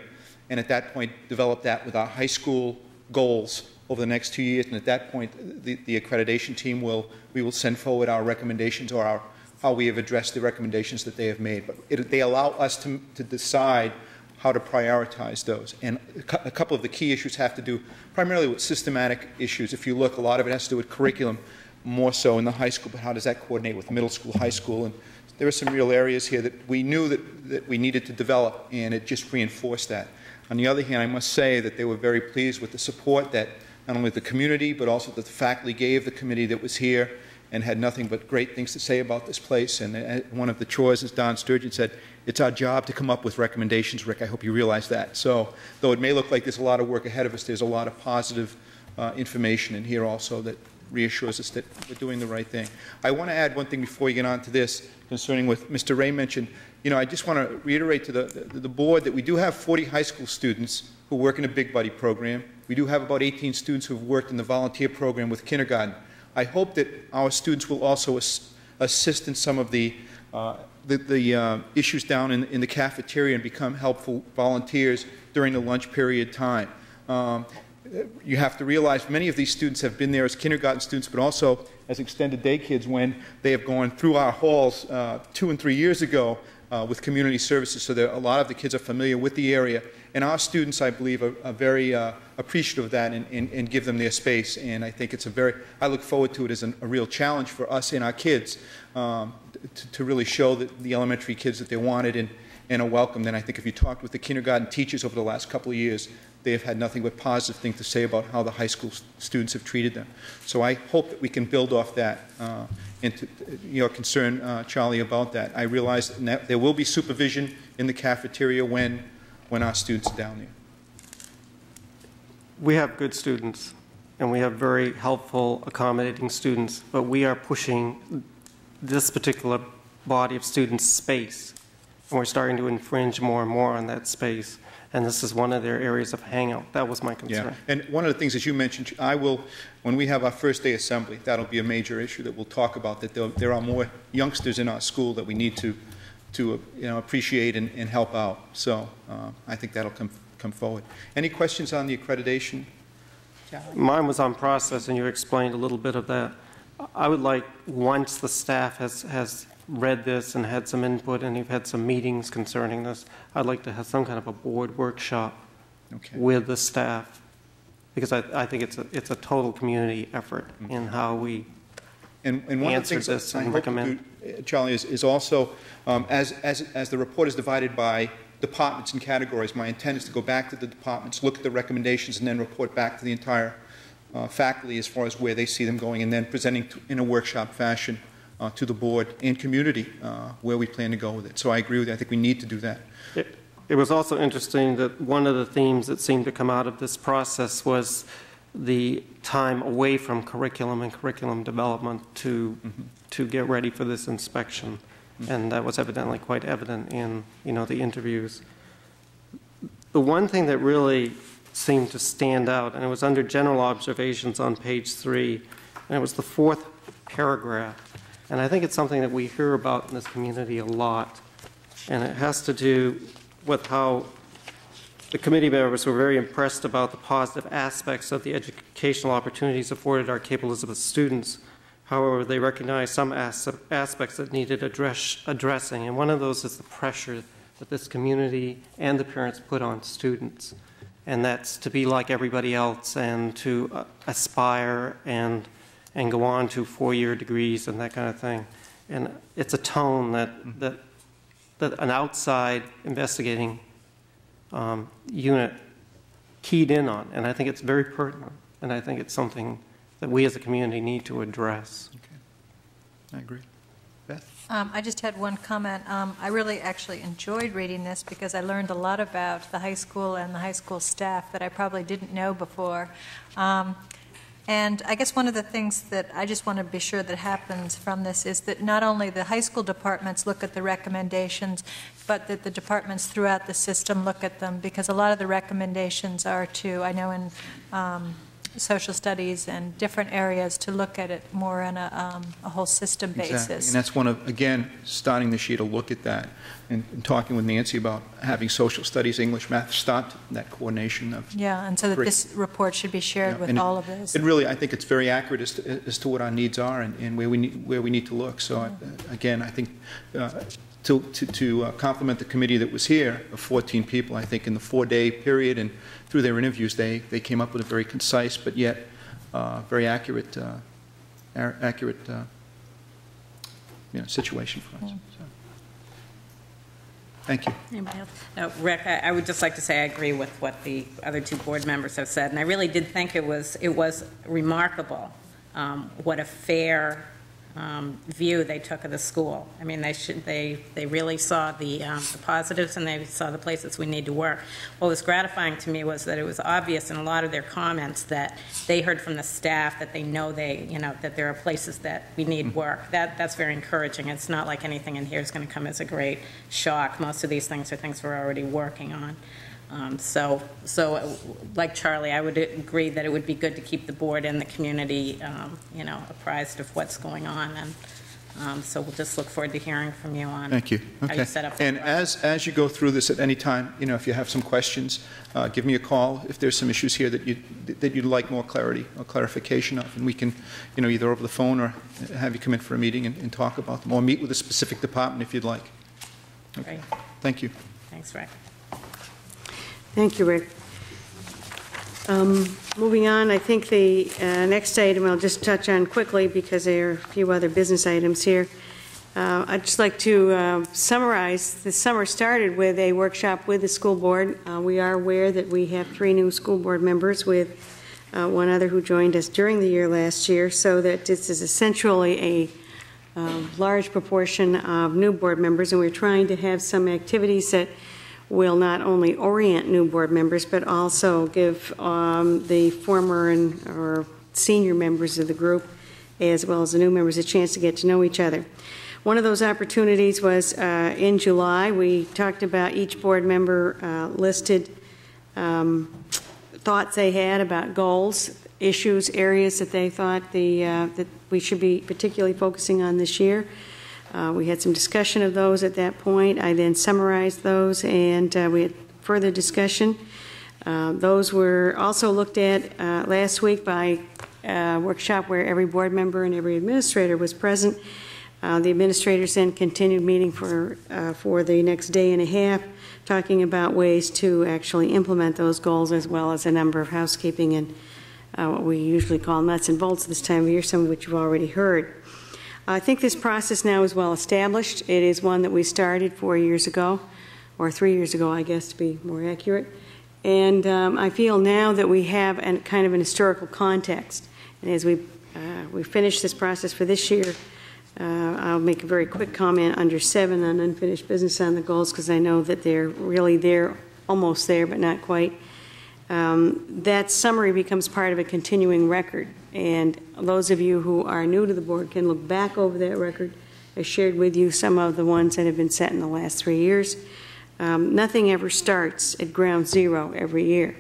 and at that point develop that with our high school goals over the next two years. And at that point, the, the accreditation team will we will send forward our recommendations or our how we have addressed the recommendations that they have made. But it, they allow us to, to decide how to prioritize those. And a couple of the key issues have to do primarily with systematic issues. If you look, a lot of it has to do with curriculum, more so in the high school, but how does that coordinate with middle school, high school? And there are some real areas here that we knew that, that we needed to develop, and it just reinforced that. On the other hand, I must say that they were very pleased with the support that not only the community, but also that the faculty gave the committee that was here and had nothing but great things to say about this place. And uh, one of the chores, as Don Sturgeon said, it's our job to come up with recommendations, Rick. I hope you realize that. So, though it may look like there's a lot of work ahead of us, there's a lot of positive uh, information in here also that reassures us that we're doing the right thing. I want to add one thing before we get on to this concerning what Mr. Ray mentioned. You know, I just want to reiterate to the, the, the board that we do have 40 high school students who work in a Big Buddy program. We do have about 18 students who have worked in the volunteer program with kindergarten. I hope that our students will also ass assist in some of the, uh, the, the uh, issues down in, in the cafeteria and become helpful volunteers during the lunch period time. Um, you have to realize many of these students have been there as kindergarten students, but also as extended day kids when they have gone through our halls uh, two and three years ago uh, with community services. So that a lot of the kids are familiar with the area. And our students, I believe, are, are very uh, appreciative of that and, and, and, give them their space. And I think it's a very, I look forward to it as an, a real challenge for us and our kids um, to, to, really show that the elementary kids that they wanted and, and are welcomed. And I think if you talked with the kindergarten teachers over the last couple of years, they have had nothing but positive things to say about how the high school students have treated them. So I hope that we can build off that uh, and your concern, uh, Charlie, about that. I realize that there will be supervision in the cafeteria when, when our students are down there. We have good students, and we have very helpful, accommodating students, but we are pushing this particular body of students' space, and we're starting to infringe more and more on that space and this is one of their areas of hangout. That was my concern. Yeah. And one of the things, as you mentioned, I will, when we have our first day assembly, that'll be a major issue that we'll talk about, that there, there are more youngsters in our school that we need to, to you know, appreciate and, and help out. So uh, I think that'll come, come forward. Any questions on the accreditation? Yeah. Mine was on process, and you explained a little bit of that. I would like, once the staff has, has read this and had some input and you've had some meetings concerning this, I'd like to have some kind of a board workshop okay. with the staff because I, I think it's a, it's a total community effort mm -hmm. in how we and, and one of the things I hope to do, uh, Charlie, is, is also um, as, as, as the report is divided by departments and categories, my intent is to go back to the departments, look at the recommendations, and then report back to the entire uh, faculty as far as where they see them going, and then presenting to, in a workshop fashion uh, to the board and community uh, where we plan to go with it. So I agree with you. I think we need to do that. it was also interesting that one of the themes that seemed to come out of this process was the time away from curriculum and curriculum development to, to get ready for this inspection. And that was evidently quite evident in, you know, the interviews. The one thing that really seemed to stand out, and it was under general observations on page three, and it was the fourth paragraph. And I think it's something that we hear about in this community a lot. And it has to do with how the committee members were very impressed about the positive aspects of the educational opportunities afforded our Cape Elizabeth students. However, they recognize some as- aspects that needed address, addressing, and one of those is the pressure that this community and the parents put on students. And that's to be like everybody else and to uh, aspire and, and go on to four-year degrees and that kind of thing. And it's a tone that, that, that an outside investigating um, unit keyed in on, and I think it's very pertinent, and I think it's something that we as a community need to address. Okay. I agree. Beth? Um, I just had one comment. Um, I really actually enjoyed reading this because I learned a lot about the high school and the high school staff that I probably didn't know before. Um, And I guess one of the things that I just want to be sure that happens from this is that not only the high school departments look at the recommendations, but that the departments throughout the system look at them, because a lot of the recommendations are to, I know in um, social studies and different areas, to look at it more on a, um, a whole system Exactly. basis. And that's one of, again, starting this year to look at that and and talking with Nancy about having social studies, English, math, start that coordination of. Yeah, and so that Great. this report should be shared Yeah, with and it- all of this. It really, I think it's very accurate as to, as to what our needs are and, and where we need, where we need to look. So, uh, again, I think, uh, to, to, to uh, compliment the committee that was here, of 14 people, I think in the four-day period and through their interviews, they, they came up with a very concise but yet uh, very accurate, uh, accurate, uh, you know, situation for us. So, Thank you. Anybody else? No, Rick, I I would just like to say I agree with what the other two board members have said, and I really did think it was, it was remarkable um, what a fair um, view they took of the school. I mean, they should, they, they really saw the um, the positives and they saw the places we need to work. What was gratifying to me was that it was obvious in a lot of their comments that they heard from the staff that they know they, you know, that there are places that we need work. That, that's very encouraging. It's not like anything in here is going to come as a great shock. Most of these things are things we're already working on. Um, So, so like Charlie, I would agree that it would be good to keep the board and the community, um, you know, apprised of what's going on. And um, so we'll just look forward to hearing from you on Thank you. how you Okay. set up. the And as, as you go through this at any time, you know, if you have some questions, uh, give me a call if there's some issues here that you, that you'd like more clarity or clarification of, and we can, you know, either over the phone or have you come in for a meeting and, and talk about them, or meet with a specific department if you'd like. Great. Thank you. Thanks, Rick. Thank you, Rick. Um, Moving on, I think the uh, next item I'll just touch on quickly because there are a few other business items here. Uh, I'd just like to uh, summarize, the summer started with a workshop with the school board. Uh, We are aware that we have three new school board members with uh, one other who joined us during the year last year, so that this is essentially a uh, large proportion of new board members, and we're trying to have some activities that will not only orient new board members, but also give um, the former and, or senior members of the group, as well as the new members, a chance to get to know each other. One of those opportunities was uh, in July. We talked about each board member uh, listed um, thoughts they had about goals, issues, areas that they thought the, uh, that we should be particularly focusing on this year. Uh, We had some discussion of those at that point. I then summarized those, and uh, we had further discussion. Uh, Those were also looked at uh, last week by a workshop where every board member and every administrator was present. Uh, The administrators then continued meeting for, uh, for the next day and a half, talking about ways to actually implement those goals, as well as a number of housekeeping and uh, what we usually call nuts and bolts this time of year, some of which you've already heard. I think this process now is well established. It is one that we started four years ago, or three years ago, I guess, to be more accurate. And um, I feel now that we have an, kind of an historical context. And as we, uh, we finish this process for this year, Uh, I'll make a very quick comment under seven on unfinished business on the goals, because I know that they're really there, almost there, but not quite. Um, That summary becomes part of a continuing record, and those of you who are new to the board can look back over that record. I shared with you some of the ones that have been set in the last three years. Um, Nothing ever starts at ground zero every year.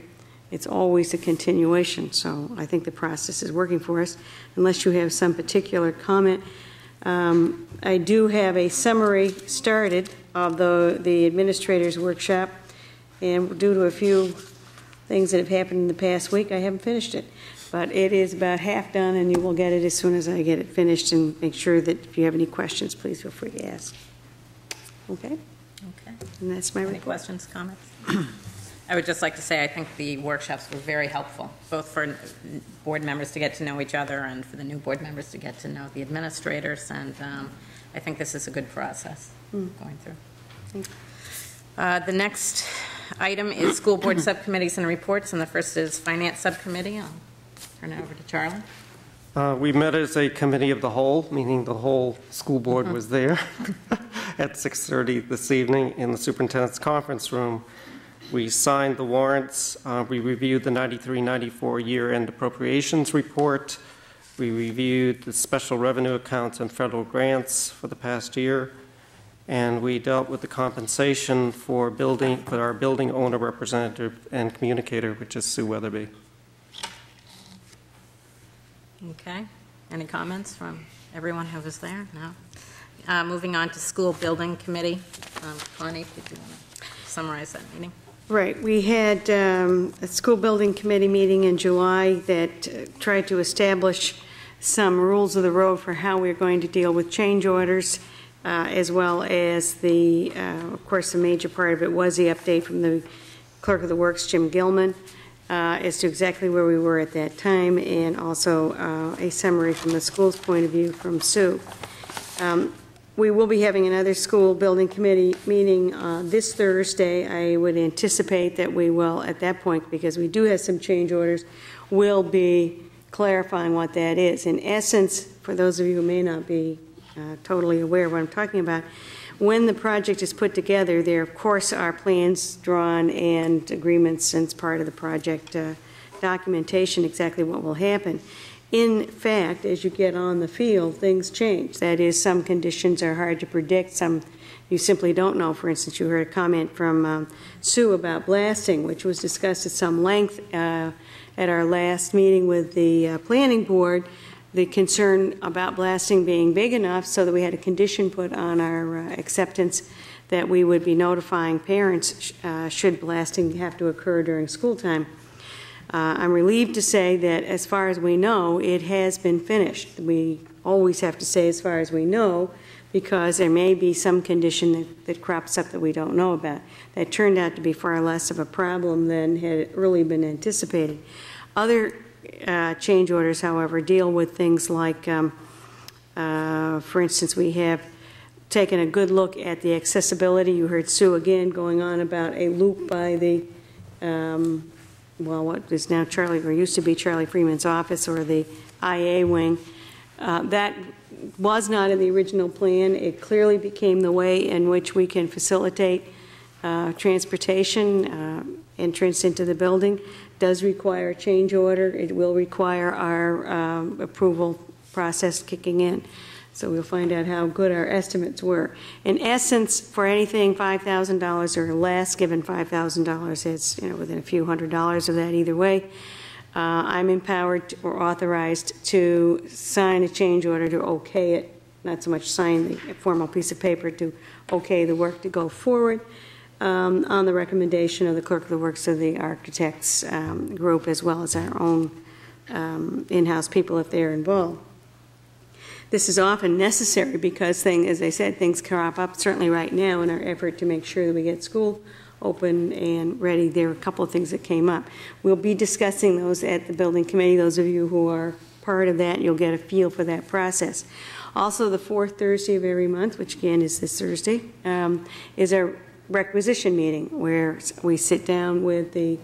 It's always a continuation, so I think the process is working for us, unless you have some particular comment. Um, I do have a summary started of the the administrators' workshop, and due to a few things that have happened in the past week, I haven't finished it. But it is about half done, and you will get it as soon as I get it finished, and make sure that if you have any questions, please feel free to ask. Okay? Okay. And that's my Any report. questions, comments? [clears throat] I would just like to say, I think the workshops were very helpful, both for board members to get to know each other and for the new board members to get to know the administrators, and um, I think this is a good process Mm. going through. Thank Uh, The next item is school board subcommittees and reports, and the first is finance subcommittee. I'll turn it over to Charlie. Uh, We met as a committee of the whole, meaning the whole school board was there [laughs] at 6:30 this evening in the superintendent's conference room. We signed the warrants, uh, we reviewed the 93-94 year-end appropriations report, we reviewed the special revenue accounts and federal grants for the past year, and we dealt with the compensation for building, for our building owner representative and communicator, which is Sue Weatherby. Okay. Any comments from everyone who was there? No? Uh, Moving on to school building committee. Um, Connie, did you want to summarize that meeting? Right, we had um, a school building committee meeting in July that uh, tried to establish some rules of the road for how we're going to deal with change orders, uh, as well as the, uh, of course, the major part of it was the update from the clerk of the works, Jim Gilman, uh, as to exactly where we were at that time, and also uh, a summary from the school's point of view from Sue. Um, we will be having another school building committee meeting uh, this Thursday. I would anticipate that we will, at that point, because we do have some change orders, will be clarifying what that is. In essence, for those of you who may not be uh, totally aware of what I'm talking about, when the project is put together, there, of course, are plans drawn and agreements since part of the project uh, documentation, exactly what will happen. In fact, as you get on the field, things change. That is, some conditions are hard to predict, some you simply don't know. For instance, you heard a comment from um, Sue about blasting, which was discussed at some length uh, at our last meeting with the uh, planning board. The concern about blasting being big enough so that we had a condition put on our uh, acceptance that we would be notifying parents uh, should blasting have to occur during school time. Uh, I'm relieved to say that, as far as we know, it has been finished. We always have to say, as far as we know, because there may be some condition that, that crops up that we don't know about. That turned out to be far less of a problem than had early been anticipated. Other uh, change orders, however, deal with things like, um, uh, for instance, we have taken a good look at the accessibility. You heard Sue again going on about a loop by the um, well, what is now Charlie, or used to be Charlie Freeman's office, or the IA wing. Uh, That was not in the original plan. It clearly became the way in which we can facilitate uh, transportation, uh, entrance into the building. Does require a change order. It will require our um, approval process kicking in. So we'll find out how good our estimates were. In essence, for anything $5,000 or less, given $5,000, it's, you know, within a few hundred dollars of that either way, uh, I'm empowered or authorized to sign a change order to okay it, not so much sign the formal piece of paper, to okay the work to go forward um, on the recommendation of the clerk of the works of the architects um, group, as well as our own um, in-house people if they're involved. This is often necessary because thing, as I said, things crop up, certainly right now, in our effort to make sure that we get school open and ready. There are a couple of things that came up. We'll be discussing those at the building committee. Those of you who are part of that, you'll get a feel for that process. Also, the fourth Thursday of every month, which again is this Thursday, um, is our requisition meeting where we sit down with the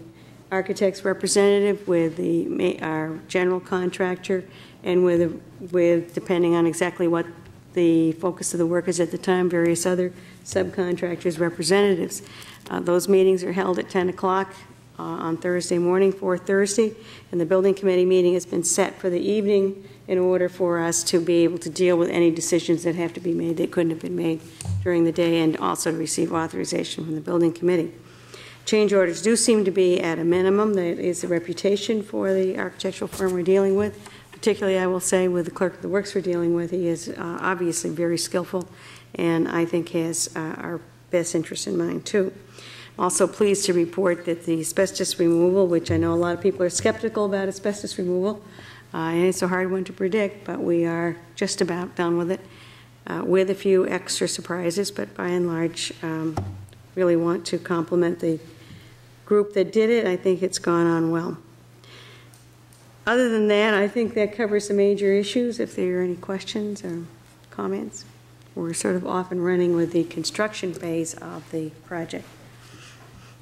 architect's representative, with the, our general contractor, and with, with, depending on exactly what the focus of the work is at the time, various other subcontractors' representatives. Uh, Those meetings are held at 10 o'clock uh, on Thursday morning, for Thursday, and the building committee meeting has been set for the evening in order for us to be able to deal with any decisions that have to be made that couldn't have been made during the day, and also to receive authorization from the building committee. Change orders do seem to be at a minimum. That is the reputation for the architectural firm we're dealing with. Particularly, I will say, with the clerk of the works we're dealing with, he is uh, obviously very skillful, and I think has uh, our best interest in mind, too. Also pleased to report that the asbestos removal, which I know a lot of people are skeptical about asbestos removal, uh, and it's a hard one to predict, but we are just about done with it, uh, with a few extra surprises, but by and large, um, really want to compliment the group that did it. I think it's gone on well. Other than that, I think that covers the major issues. If there are any questions or comments, we're sort of off and running with the construction phase of the project.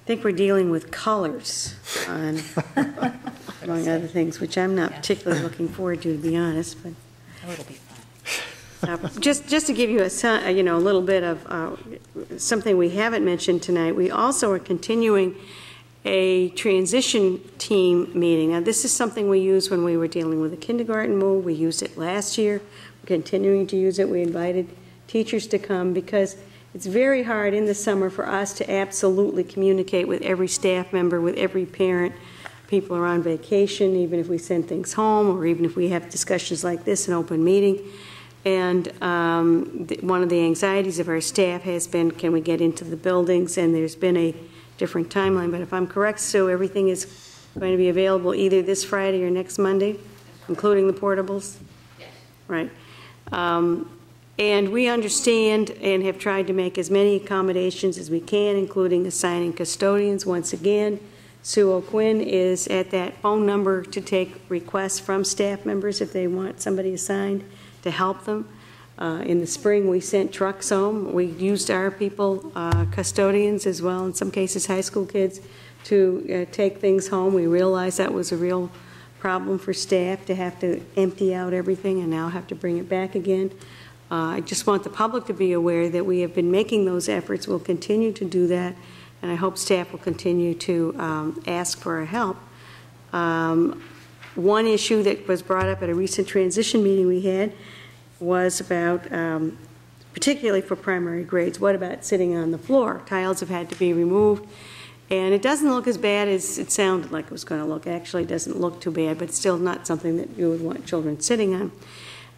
I think we're dealing with colors on, [laughs] among other things, which I'm not particularly looking forward to, to be honest, but. Oh, it'll be fun. Uh, Just, just to give you a, sen- uh, you know, a little bit of uh, something we haven't mentioned tonight, we also are continuing a transition team meeting. Now, this is something we used when we were dealing with the kindergarten move. We used it last year. We're continuing to use it. We invited teachers to come because it's very hard in the summer for us to absolutely communicate with every staff member, with every parent. People are on vacation, even if we send things home, or even if we have discussions like this, an open meeting. And um, th- one of the anxieties of our staff has been, can we get into the buildings? And there's been a different timeline. But if I'm correct, Sue, everything is going to be available either this Friday or next Monday, including the portables? Yes. Right. Um, And we understand and have tried to make as many accommodations as we can, including assigning custodians. Once again, Sue O'Quinn is at that phone number to take requests from staff members if they want somebody assigned to help them. Uh, In the spring, we sent trucks home. We used our people, uh, custodians as well, in some cases, high school kids, to uh, take things home. We realized that was a real problem for staff to have to empty out everything and now have to bring it back again. Uh, I just want the public to be aware that we have been making those efforts. We'll continue to do that, and I hope staff will continue to um, ask for our help. Um, One issue that was brought up at a recent transition meeting we had was about, um, particularly for primary grades, what about sitting on the floor? Tiles have had to be removed, and it doesn't look as bad as it sounded like it was going to look. Actually, it doesn't look too bad, but still not something that you would want children sitting on.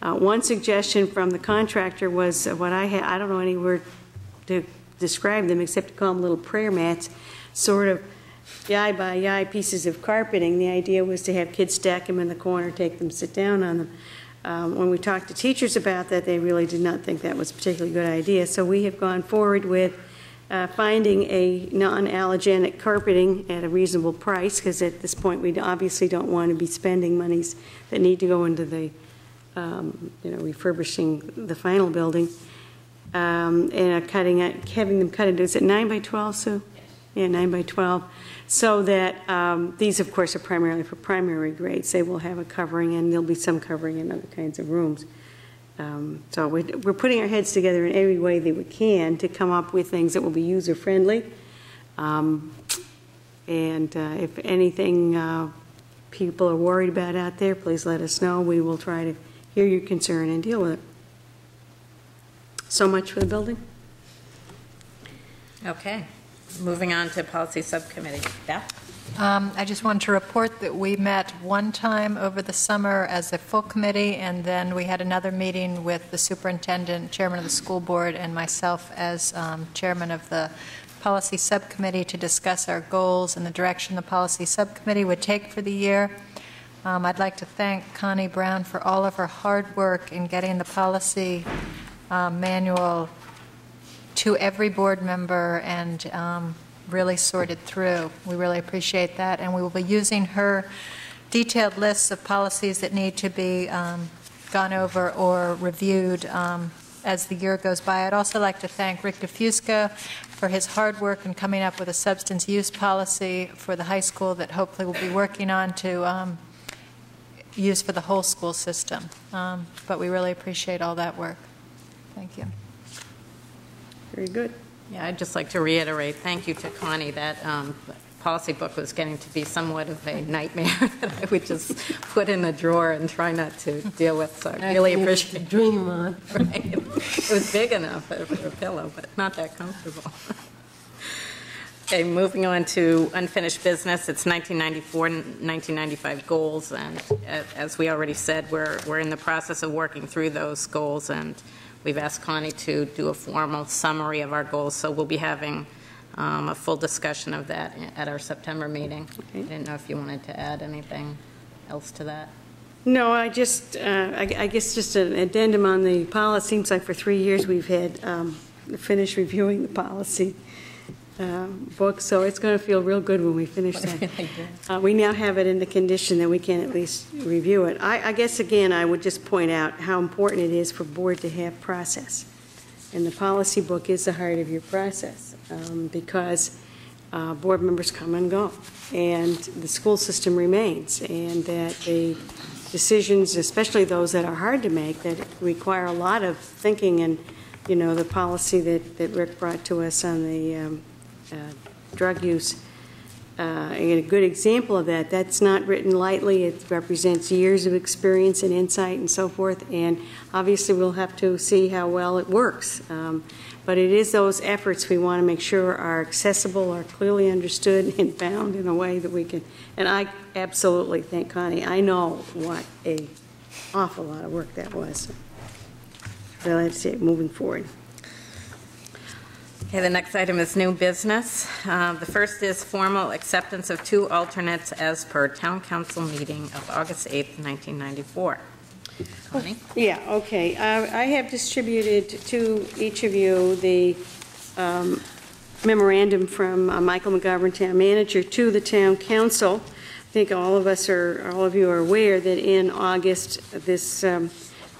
Uh, One suggestion from the contractor was what I had, I don't know any word to describe them except to call them little prayer mats, sort of yai by yai pieces of carpeting. The idea was to have kids stack them in the corner, take them, sit down on them. Um, When we talked to teachers about that, they really did not think that was a particularly good idea. So we have gone forward with uh, finding a non-allergenic carpeting at a reasonable price, because at this point, we obviously don't want to be spending monies that need to go into the, um, you know, refurbishing the final building. Um, And cutting, it- having them cut it, is it nine by 12, Sue? Yeah, nine by 12, so that, um, these, of course, are primarily for primary grades. They will have a covering, and there'll be some covering in other kinds of rooms. Um, So we- we're putting our heads together in every way that we can to come up with things that will be user-friendly. Um, And uh, if anything uh, people are worried about out there, please let us know. We will try to hear your concern and deal with it. So much for the building. Okay, moving on to policy subcommittee. Beth? Um, I just wanted to report that we met one time over the summer as a full committee, and then we had another meeting with the superintendent, chairman of the school board, and myself as um, chairman of the policy subcommittee to discuss our goals and the direction the policy subcommittee would take for the year. Um, I'd like to thank Connie Brown for all of her hard work in getting the policy um, manual to every board member and um, really sorted through. We really appreciate that, and we will be using her detailed lists of policies that need to be um, gone over or reviewed um, as the year goes by. I'd also like to thank Rick DeFusco for his hard work in coming up with a substance use policy for the high school that hopefully we'll be working on to um, use for the whole school system. Um, But we really appreciate all that work. Thank you. Very good. Yeah, I'd just like to reiterate, thank you to Connie, that um, policy book was getting to be somewhat of a nightmare [laughs] that I would just put in a drawer and try not to deal with, so I really appreciate it. Dream on. [laughs] Right. It was big enough for a pillow, but not that comfortable. [laughs] Okay, moving on to unfinished business, it's 1994, 1995 goals, and as we already said, we're, we're in the process of working through those goals, and we've asked Connie to do a formal summary of our goals, so we'll be having um, a full discussion of that at our September meeting. I didn't know if you wanted to add anything else to that. No, I just, uh, I I guess just an addendum on the policy. Seems like for three years we've had um, finished reviewing the policy um, book, so it's going to feel real good when we finish that. [laughs] Uh, We now have it in the condition that we can at least review it. I I guess, again, I would just point out how important it is for board to have process. And the policy book is the heart of your process, um, because uh, board members come and go, and the school system remains, and that the decisions, especially those that are hard to make, that require a lot of thinking, and, you know, the policy that, that Rick brought to us on the um, uh, drug use, uh, and a good example of that, that's not written lightly, it represents years of experience and insight and so forth, and obviously we'll have to see how well it works. Um, But it is those efforts we want to make sure are accessible, are clearly understood [laughs] and found in a way that we can, and I absolutely thank Connie, I know what a awful lot of work that was. So let's see, moving forward. Okay, the next item is new business. Uh, The first is formal acceptance of two alternates as per town council meeting of August 8th, 1994. Connie? Yeah, okay. Uh, I have distributed to each of you the um, memorandum from uh, Michael McGovern, Town Manager, to the Town Council. I think all of us are, all of you are aware that in August, this um,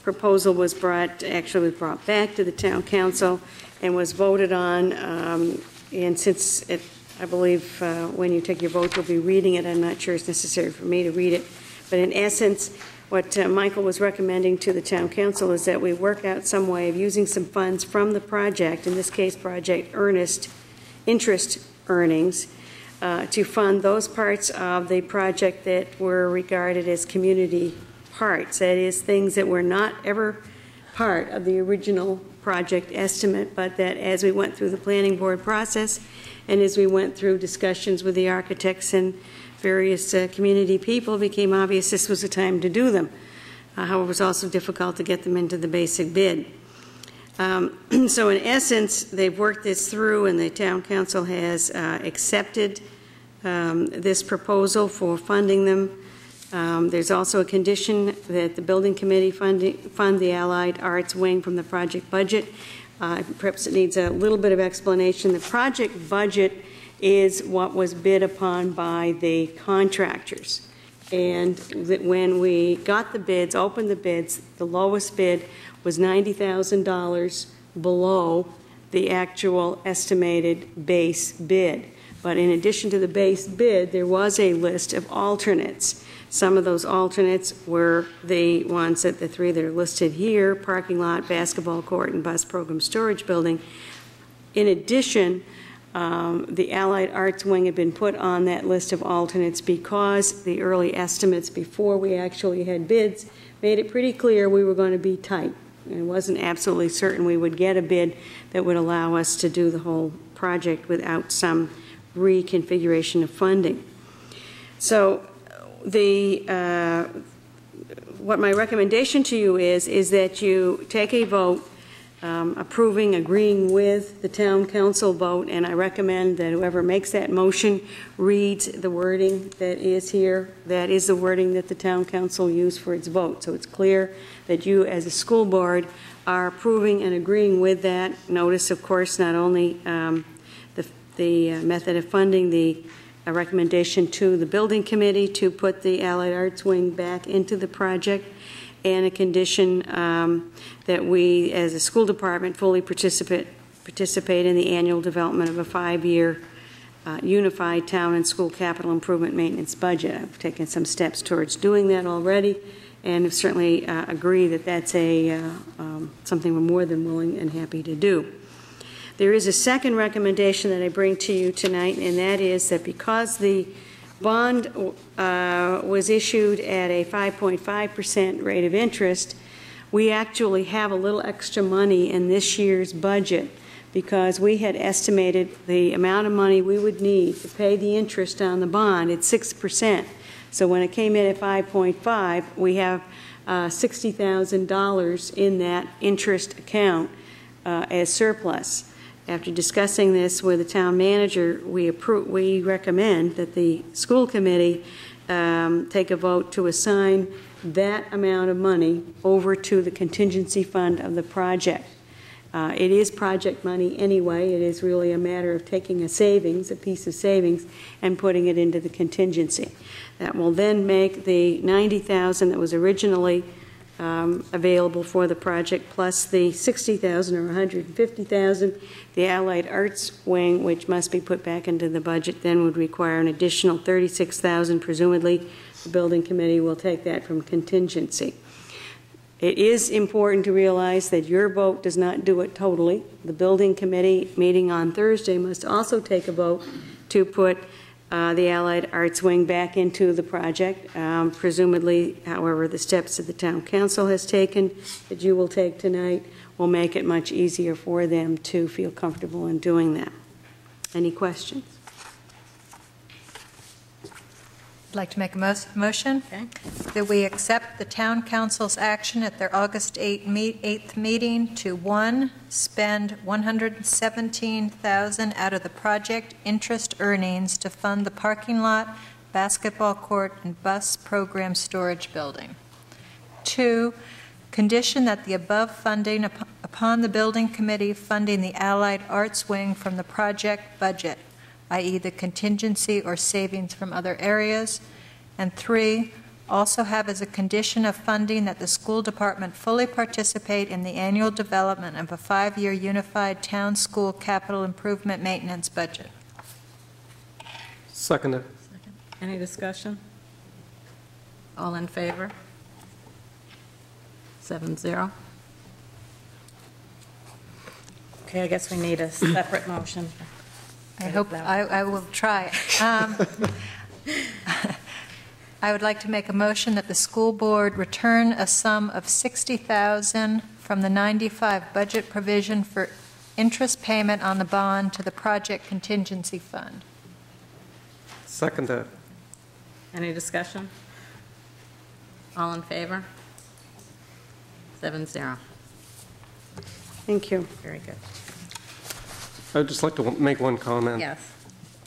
proposal was brought, actually was brought back to the Town Council and was voted on. um, And since it, I believe, uh, when you take your vote, you'll be reading it. I'm not sure it's necessary for me to read it. But in essence, what uh, Michael was recommending to the town council is that we work out some way of using some funds from the project, in this case, Project Earnest, interest earnings, uh, to fund those parts of the project that were regarded as community parts. That is, things that were not ever part of the original project estimate, but that as we went through the planning board process and as we went through discussions with the architects and various uh, community people, it became obvious this was the time to do them. Uh, However, it was also difficult to get them into the basic bid. Um, [clears throat] So in essence, they've worked this through, and the town council has uh, accepted um, this proposal for funding them. Um, There's also a condition that the building committee funding- fund the Allied Arts Wing from the project budget. Uh, Perhaps it needs a little bit of explanation. The project budget is what was bid upon by the contractors. And that when we got the bids, opened the bids, the lowest bid was $90,000 below the actual estimated base bid. But in addition to the base bid, there was a list of alternates. Some of those alternates were the ones that the three that are listed here, parking lot, basketball court, and bus program storage building. In addition, um, the Allied Arts Wing had been put on that list of alternates because the early estimates before we actually had bids made it pretty clear we were going to be tight. It wasn't absolutely certain we would get a bid that would allow us to do the whole project without some reconfiguration of funding. So the, uh, what my recommendation to you is, is that you take a vote um, approving, agreeing with the town council vote, and I recommend that whoever makes that motion reads the wording that is here. That is the wording that the town council used for its vote. So it's clear that you, as a school board, are approving and agreeing with that. Notice, of course, not only um, the, the uh, method of funding, the a recommendation to the building committee to put the Allied Arts Wing back into the project, and a condition um, that we, as a school department, fully participate, participate in the annual development of a five-year uh, unified town and school capital improvement maintenance budget. I've taken some steps towards doing that already, and certainly uh, agree that that's a, uh, um, something we're more than willing and happy to do. There is a second recommendation that I bring to you tonight, and that is that because the bond uh, was issued at a 5.5% rate of interest, we actually have a little extra money in this year's budget because we had estimated the amount of money we would need to pay the interest on the bond at 6%. So when it came in at 5.5, we have uh, $60,000 in that interest account uh, as surplus. After discussing this with the town manager, we approve, we recommend that the school committee um, take a vote to assign that amount of money over to the contingency fund of the project. Uh, It is project money anyway. It is really a matter of taking a savings, a piece of savings, and putting it into the contingency. That will then make the 90,000 that was originally um, available for the project, plus the 60,000 or 150,000, the Allied Arts Wing, which must be put back into the budget, then would require an additional 36,000. Presumably, the building committee will take that from contingency. It is important to realize that your vote does not do it totally. The building committee meeting on Thursday must also take a vote to put uh, the Allied Arts Wing back into the project. Um, presumably, however, the steps that the town council has taken, that you will take tonight, will make it much easier for them to feel comfortable in doing that. Any questions? I'd like to make a mo- motion that we accept the town council's action at their August 8 meet- 8th meeting to, one, spend 117000 out of the project interest earnings to fund the parking lot, basketball court, and bus program storage building. Two, condition that the above funding up- upon the building committee funding the Allied Arts Wing from the project budget i.e. the contingency or savings from other areas. And three, also have as a condition of funding that the school department fully participate in the annual development of a five-year unified town school capital improvement maintenance budget. Seconded. Any discussion? All in favor? Seven zero. Okay, I guess we need a separate motion. I hope, I, I will try. Um, [laughs] I would like to make a motion that the school board return a sum of 60000 from the 95 budget provision for interest payment on the bond to the project contingency fund. Seconded. Any discussion? All in favor? Seven zero. Thank you. Very good. I'd just like to make one comment. Yes.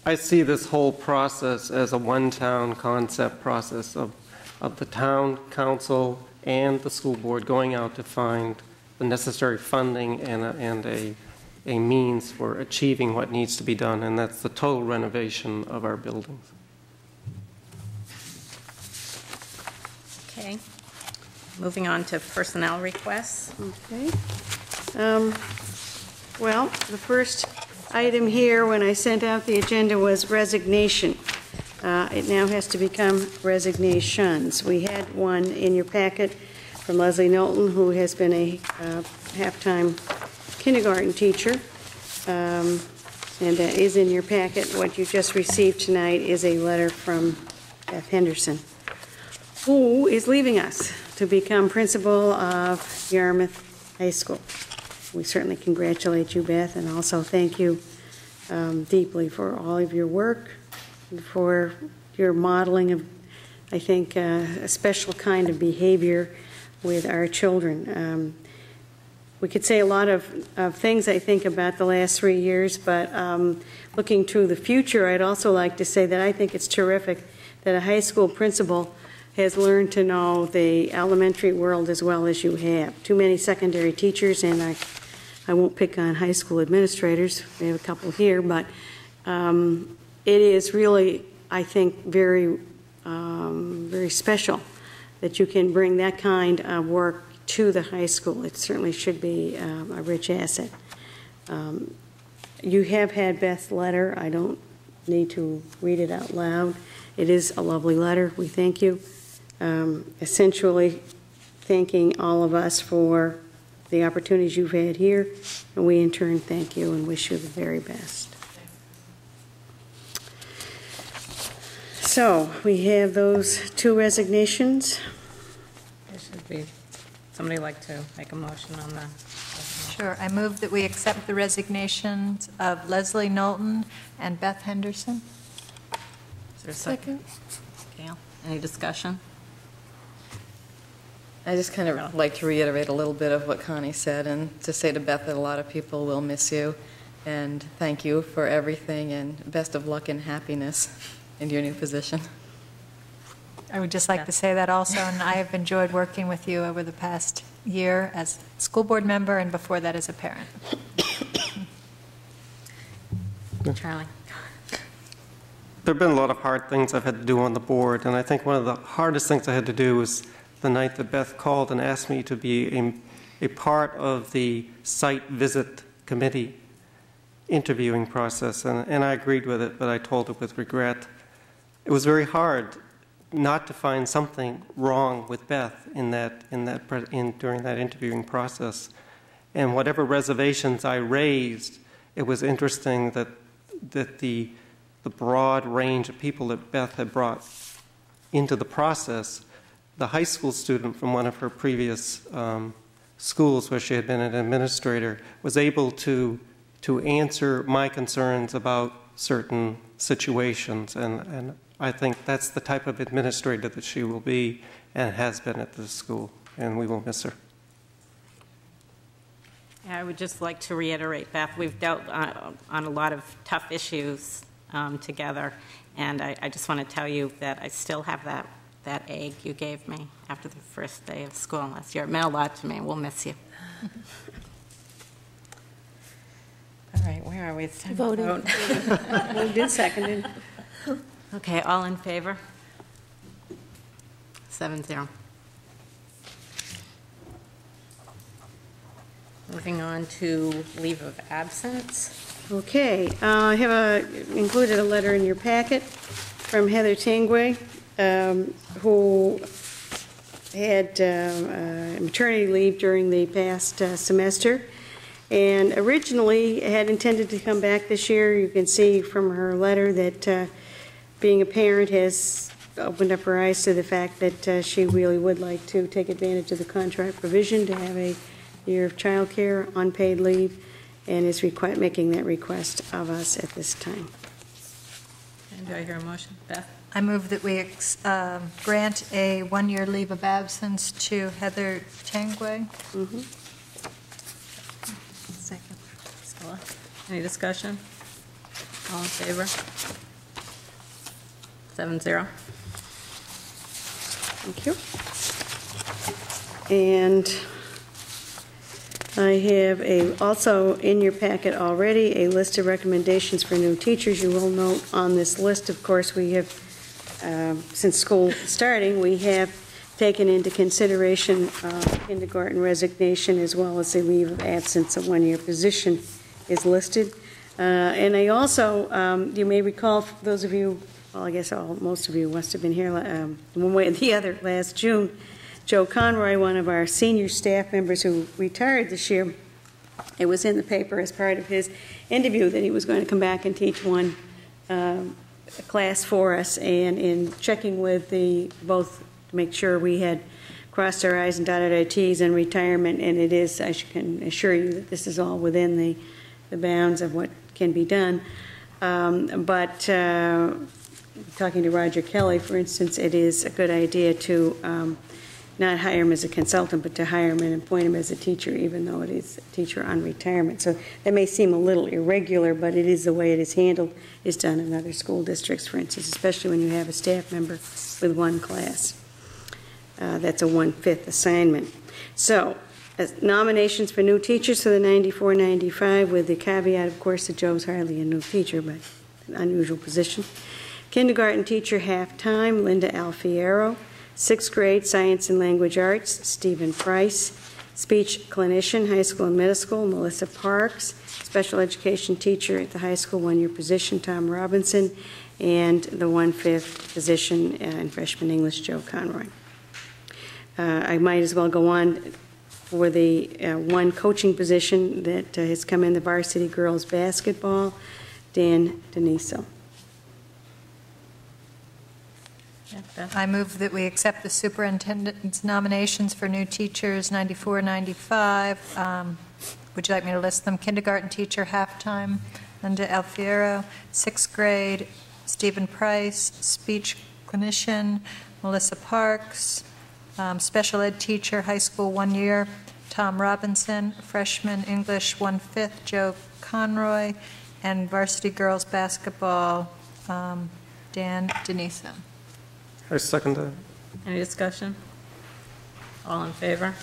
I see this whole process as a one-town concept process of, of the town council and the school board going out to find the necessary funding and a, and a, a means for achieving what needs to be done, and that's the total renovation of our buildings. Okay. Moving on to personnel requests. Okay. Um, Well, the first item here, when I sent out the agenda, was resignation. Uh, It now has to become resignations. We had one in your packet from Leslie Knowlton, who has been a uh, half-time kindergarten teacher, Um, and that is in your packet. What you just received tonight is a letter from Beth Henderson, who is leaving us to become principal of Yarmouth High School. We certainly congratulate you, Beth, and also thank you um, deeply for all of your work, for your modeling of, I think, uh, a special kind of behavior with our children. Um, We could say a lot of, of things, I think, about the last three years, but um, looking to the future, I'd also like to say that I think it's terrific that a high school principal has learned to know the elementary world as well as you have. Too many secondary teachers, and I, I won't pick on high school administrators, we have a couple here, but um, it is really, I think, very, um, very special that you can bring that kind of work to the high school. It certainly should be um, a rich asset. Um, You have had Beth's letter. I don't need to read it out loud. It is a lovely letter. We thank you. um, essentially thanking all of us for the opportunities you've had here, and we in turn thank you and wish you the very best. So, we have those two resignations. There should be, somebody like to make a motion on that. Sure, I move that we accept the resignations of Leslie Knowlton and Beth Henderson. is there a second? Gail, any discussion? I just kind of like to reiterate a little bit of what Connie said and to say to Beth that a lot of people will miss you. And thank you for everything and best of luck and happiness in your new position. I would just like to say that also, and I have enjoyed working with you over the past year as school board member and before that as a parent. Charlie? There have been a lot of hard things I've had to do on the board, and I think one of the hardest things I had to do was the night that Beth called and asked me to be a, a part of the site visit committee interviewing process, and, and I agreed with it, but I told her with regret. It was very hard not to find something wrong with Beth in that, in that, in, during that interviewing process. And whatever reservations I raised, it was interesting that, that the, the broad range of people that Beth had brought into the process, the high school student from one of her previous um, schools where she had been an administrator was able to, to answer my concerns about certain situations. And, and I think that's the type of administrator that she will be and has been at this school, and we will miss her. I would just like to reiterate, Beth, we've dealt uh, on a lot of tough issues um, together, and I I just want to tell you that I still have that, that egg you gave me after the first day of school last year. It meant a lot to me, we'll miss you. All right, where are we? It's time to Voting. vote. [laughs] Moved and seconded. Okay, all in favor? Seven zero. Moving on to leave of absence. Okay, uh, I have a, included a letter in your packet from Heather Tanguay, um, who had uh, uh, maternity leave during the past uh, semester, and originally had intended to come back this year. You can see from her letter that uh, being a parent has opened up her eyes to the fact that uh, she really would like to take advantage of the contract provision to have a year of child childcare, unpaid leave, and is making that request of us at this time. And do I hear a motion? Beth? I move that we ex- um, grant a one-year leave of absence to Heather Tanguay. Mhm. Second. Priscilla? Any discussion? All in favor? Seven zero. Thank you. And I have a, also in your packet already, a list of recommendations for new teachers. You will note on this list, of course, we have, um, since school starting, we have taken into consideration uh, kindergarten resignation as well as the leave of absence, a one-year position is listed. Uh, And I also, um, you may recall, those of you, well, I guess all, most of you must have been here um, one way or the other last June, Joe Conroy, one of our senior staff members who retired this year, it was in the paper as part of his interview that he was going to come back and teach one um, class for us. And in checking with the, both to make sure we had crossed our i's and dotted our t's in retirement, and it is, I can assure you that this is all within the, the bounds of what can be done. Um, But uh, talking to Roger Kelly, for instance, it is a good idea to um, not hire him as a consultant, but to hire him and appoint him as a teacher, even though it is a teacher on retirement. So that may seem a little irregular, but it is the way it is handled, is done in other school districts, for instance, especially when you have a staff member with one class. Uh, That's a one-fifth assignment. So nominations for new teachers for the 94-95, with the caveat, of course, that Joe's hardly a new teacher, but an unusual position. Kindergarten teacher half-time, Linda Alfiero. Sixth grade science and language arts, Stephen Price. Speech clinician, high school and middle school, Melissa Parks. Special education teacher at the high school, one-year position, Tom Robinson. And the one-fifth position uh, in freshman English, Joe Conroy. uh, I might as well go on for the uh, one coaching position that uh, has come in, the varsity girls basketball, Dan Denison. I move that we accept the superintendent's nominations for new teachers, 94, 95. Um, Would you like me to list them? Kindergarten teacher, half-time, Linda Alfiero. Sixth grade, Stephen Price. Speech clinician, Melissa Parks. Um, Special ed teacher, high school, one year, Tom Robinson. Freshman English, one-fifth, Joe Conroy. And varsity girls basketball, um, Dan Denison. I second that. Any discussion? All in favor?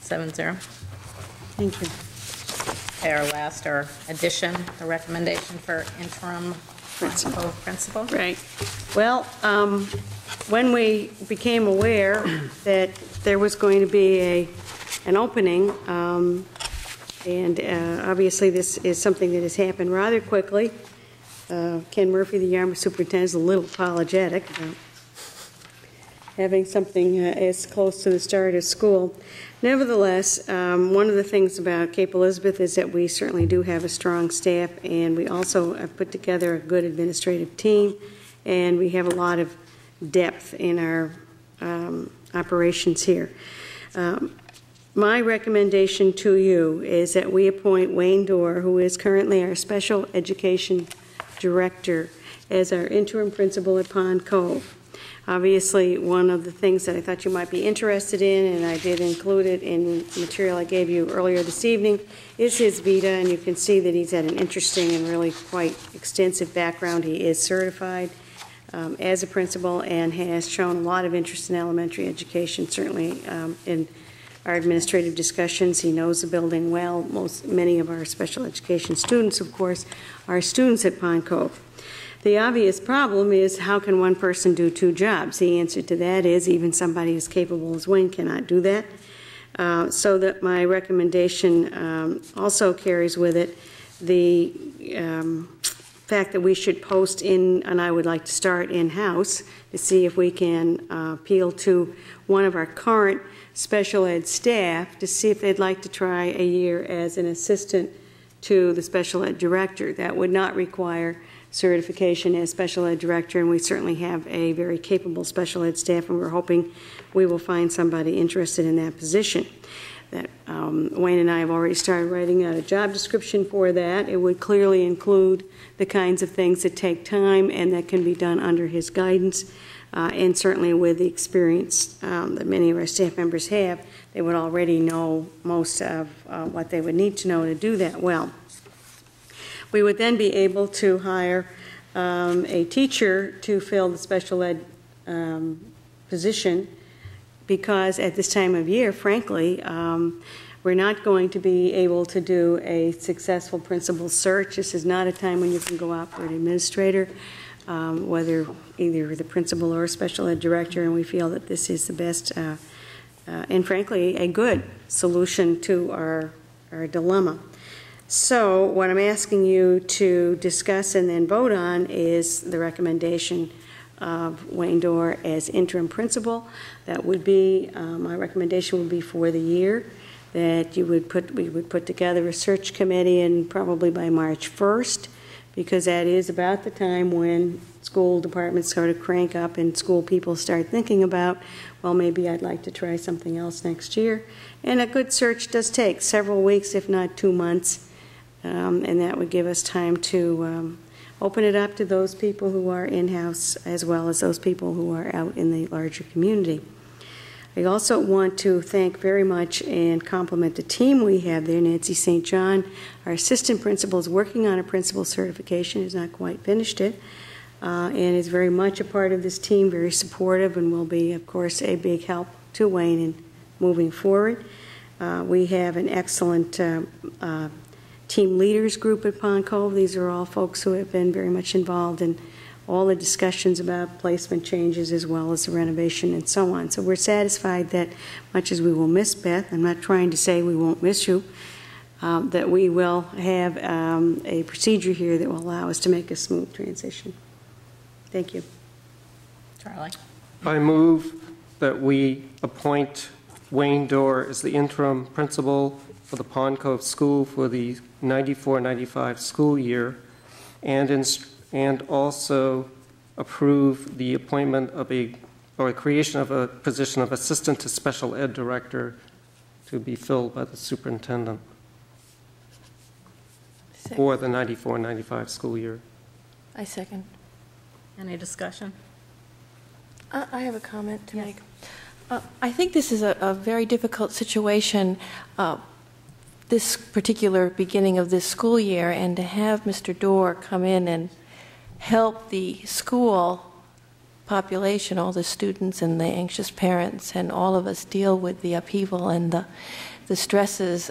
Seven zero. Thank you. Okay, our last, our addition, the recommendation for interim principal. Principal? Right. Well, um, when we became aware that there was going to be a, an opening, um, and uh, obviously this is something that has happened rather quickly, uh, Ken Murphy, the Yarmouth superintendent, is a little apologetic about having something uh, as close to the start of school. Nevertheless, um, one of the things about Cape Elizabeth is that we certainly do have a strong staff, and we also have put together a good administrative team, and we have a lot of depth in our um, operations here. Um, my recommendation to you is that we appoint Wayne Dorr, who is currently our special education director, as our interim principal at Pond Cove. Obviously, one of the things that I thought you might be interested in, and I did include it in material I gave you earlier this evening, is his vita, and you can see that he's had an interesting and really quite extensive background. He is certified um, as a principal and has shown a lot of interest in elementary education, certainly um, in our administrative discussions. He knows the building well. Most, many of our special education students, of course, are students at Pond Cove. The obvious problem is how can one person do two jobs? The answer to that is even somebody as capable as Wayne cannot do that. Uh, so that my recommendation um, also carries with it the um, fact that we should post in, and I would like to start in-house to see if we can uh, appeal to one of our current special ed staff to see if they'd like to try a year as an assistant to the special ed director. That would not require certification as special ed director, and we certainly have a very capable special ed staff, and we're hoping we will find somebody interested in that position. That um, Wayne and I have already started writing out a job description for that. It would clearly include the kinds of things that take time and that can be done under his guidance, uh, and certainly with the experience um, that many of our staff members have, they would already know most of uh, what they would need to know to do that well. We would then be able to hire um, a teacher to fill the special ed um, position because at this time of year, frankly, um, we're not going to be able to do a successful principal search. This is not a time when you can go out for an administrator, um, whether either the principal or special ed director, and we feel that this is the best uh, uh, and frankly a good solution to our, our dilemma. So what I'm asking you to discuss and then vote on is the recommendation of Wayne Dorr as interim principal. That would be, um, my recommendation would be for the year, that you would put, we would put together a search committee and probably by March 1st, because that is about the time when school departments sort of crank up and school people start thinking about, well, maybe I'd like to try something else next year. And a good search does take several weeks, if not two months. Um, and that would give us time to um, open it up to those people who are in-house as well as those people who are out in the larger community. I also want to thank very much and compliment the team we have there. Nancy St. John, our assistant principal, is working on a principal certification, has not quite finished it, uh, and is very much a part of this team, very supportive, and will be, of course, a big help to Wayne in moving forward. Uh, we have an excellent uh, uh team leaders group at Pond Cove. These are all folks who have been very much involved in all the discussions about placement changes as well as the renovation and so on. So we're satisfied that much as we will miss Beth, I'm not trying to say we won't miss you, um, that we will have um, a procedure here that will allow us to make a smooth transition. Thank you. Charlie? I move that we appoint Wayne Dorr as the interim principal for the Pond Cove School for the 94-95 school year, and, ins- and also approve the appointment of a, or a creation of a position of Assistant to Special Ed Director to be filled by the superintendent for the 94-95 school year. I second. Any discussion? I I have a comment to make. Uh, I think this is a a very difficult situation, uh, this particular beginning of this school year, and to have Mr. Dorr come in and help the school population, all the students and the anxious parents, and all of us deal with the upheaval and the the stresses.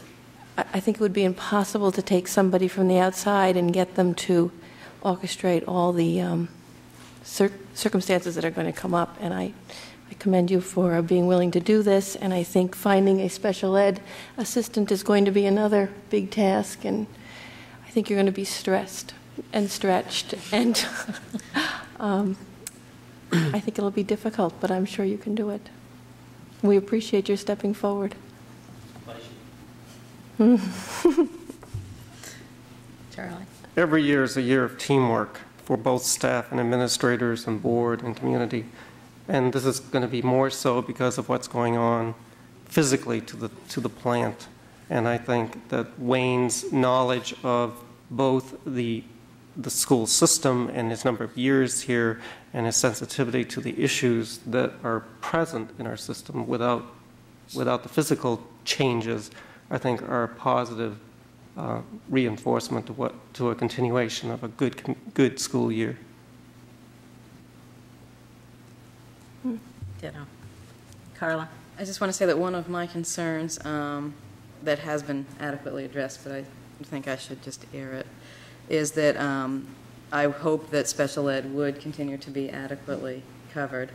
I think it would be impossible to take somebody from the outside and get them to orchestrate all the um, cir- circumstances that are going to come up, and I, I commend you for being willing to do this, and I think finding a special ed assistant is going to be another big task, and I think you're going to be stressed and stretched, and [laughs] um, I think it'll be difficult, but I'm sure you can do it. We appreciate your stepping forward. [laughs] Charlie? Every year is a year of teamwork for both staff and administrators and board and community. And this is going to be more so because of what's going on physically to the, to the plant. And I think that Wayne's knowledge of both the, the school system and his number of years here and his sensitivity to the issues that are present in our system without, without the physical changes, I think are a positive uh, reinforcement to what, to a continuation of a good, good school year. Ditto. Carla? I just want to say that one of my concerns um, that has been adequately addressed, but I think I should just air it, is that um, I hope that special ed would continue to be adequately covered.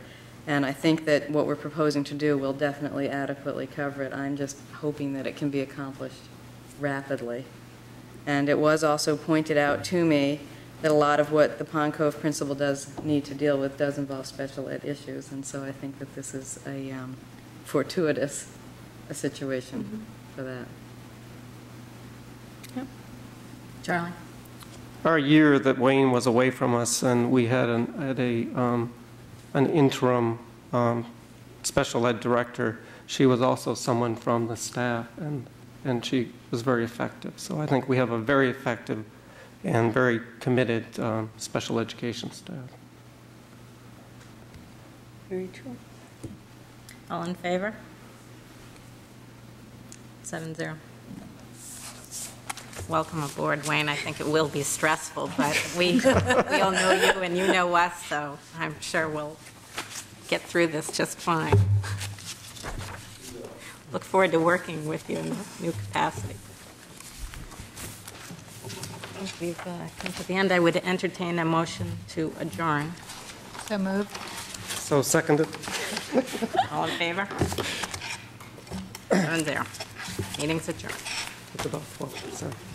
And I think that what we're proposing to do will definitely adequately cover it. I'm just hoping that it can be accomplished rapidly. And it was also pointed out to me that a lot of what the Pond Cove principal does need to deal with does involve special ed issues. And so I think that this is a um, fortuitous a situation for that. Yep. Charlie? Our year that Wayne was away from us and we had an, had a, um, an interim um, special ed director, she was also someone from the staff and, and she was very effective. So I think we have a very effective and very committed um, special education staff. Very true. All in favor? Seven zero. Welcome aboard, Wayne. I think it will be stressful, but we, we all know you and you know us, so I'm sure we'll get through this just fine. Look forward to working with you in the new capacity. I We've uh, come to the end. I would entertain a motion to adjourn. So moved. So seconded? All in favor? Seven zero. Meeting's adjourned. It's about 12%.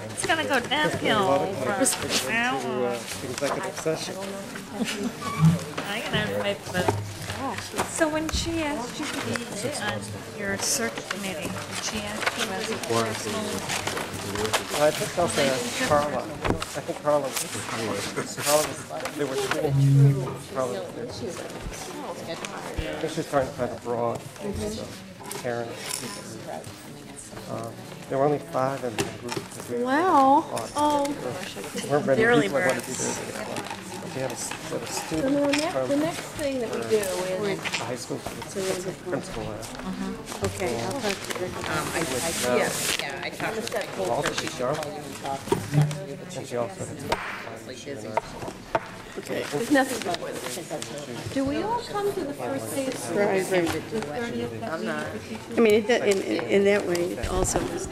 It's gonna go downhill for an hour. Executive session. I gotta make the. So when she asked you to be on your search committee, did she ask you as a personal? I think also asked Carla. I think Carla. Carla was, there were three. Carla was there. I think she's trying to find a broad parents. Um, There were only five in the group. Wow. Oh. There weren't many Barely people that wanted to be birds. there. But had a, s- they had a So student the next, the next thing that we do is, the high school, principal there. Okay, I'll talk to her. Um, I, I, yeah, yeah, I talked to her. Also, she's sharp. And she also had. There's nothing before this. Do we all come to the first day of school? Right, right. The 30th? I'm not. I mean, it, do- in, in in that way, it also is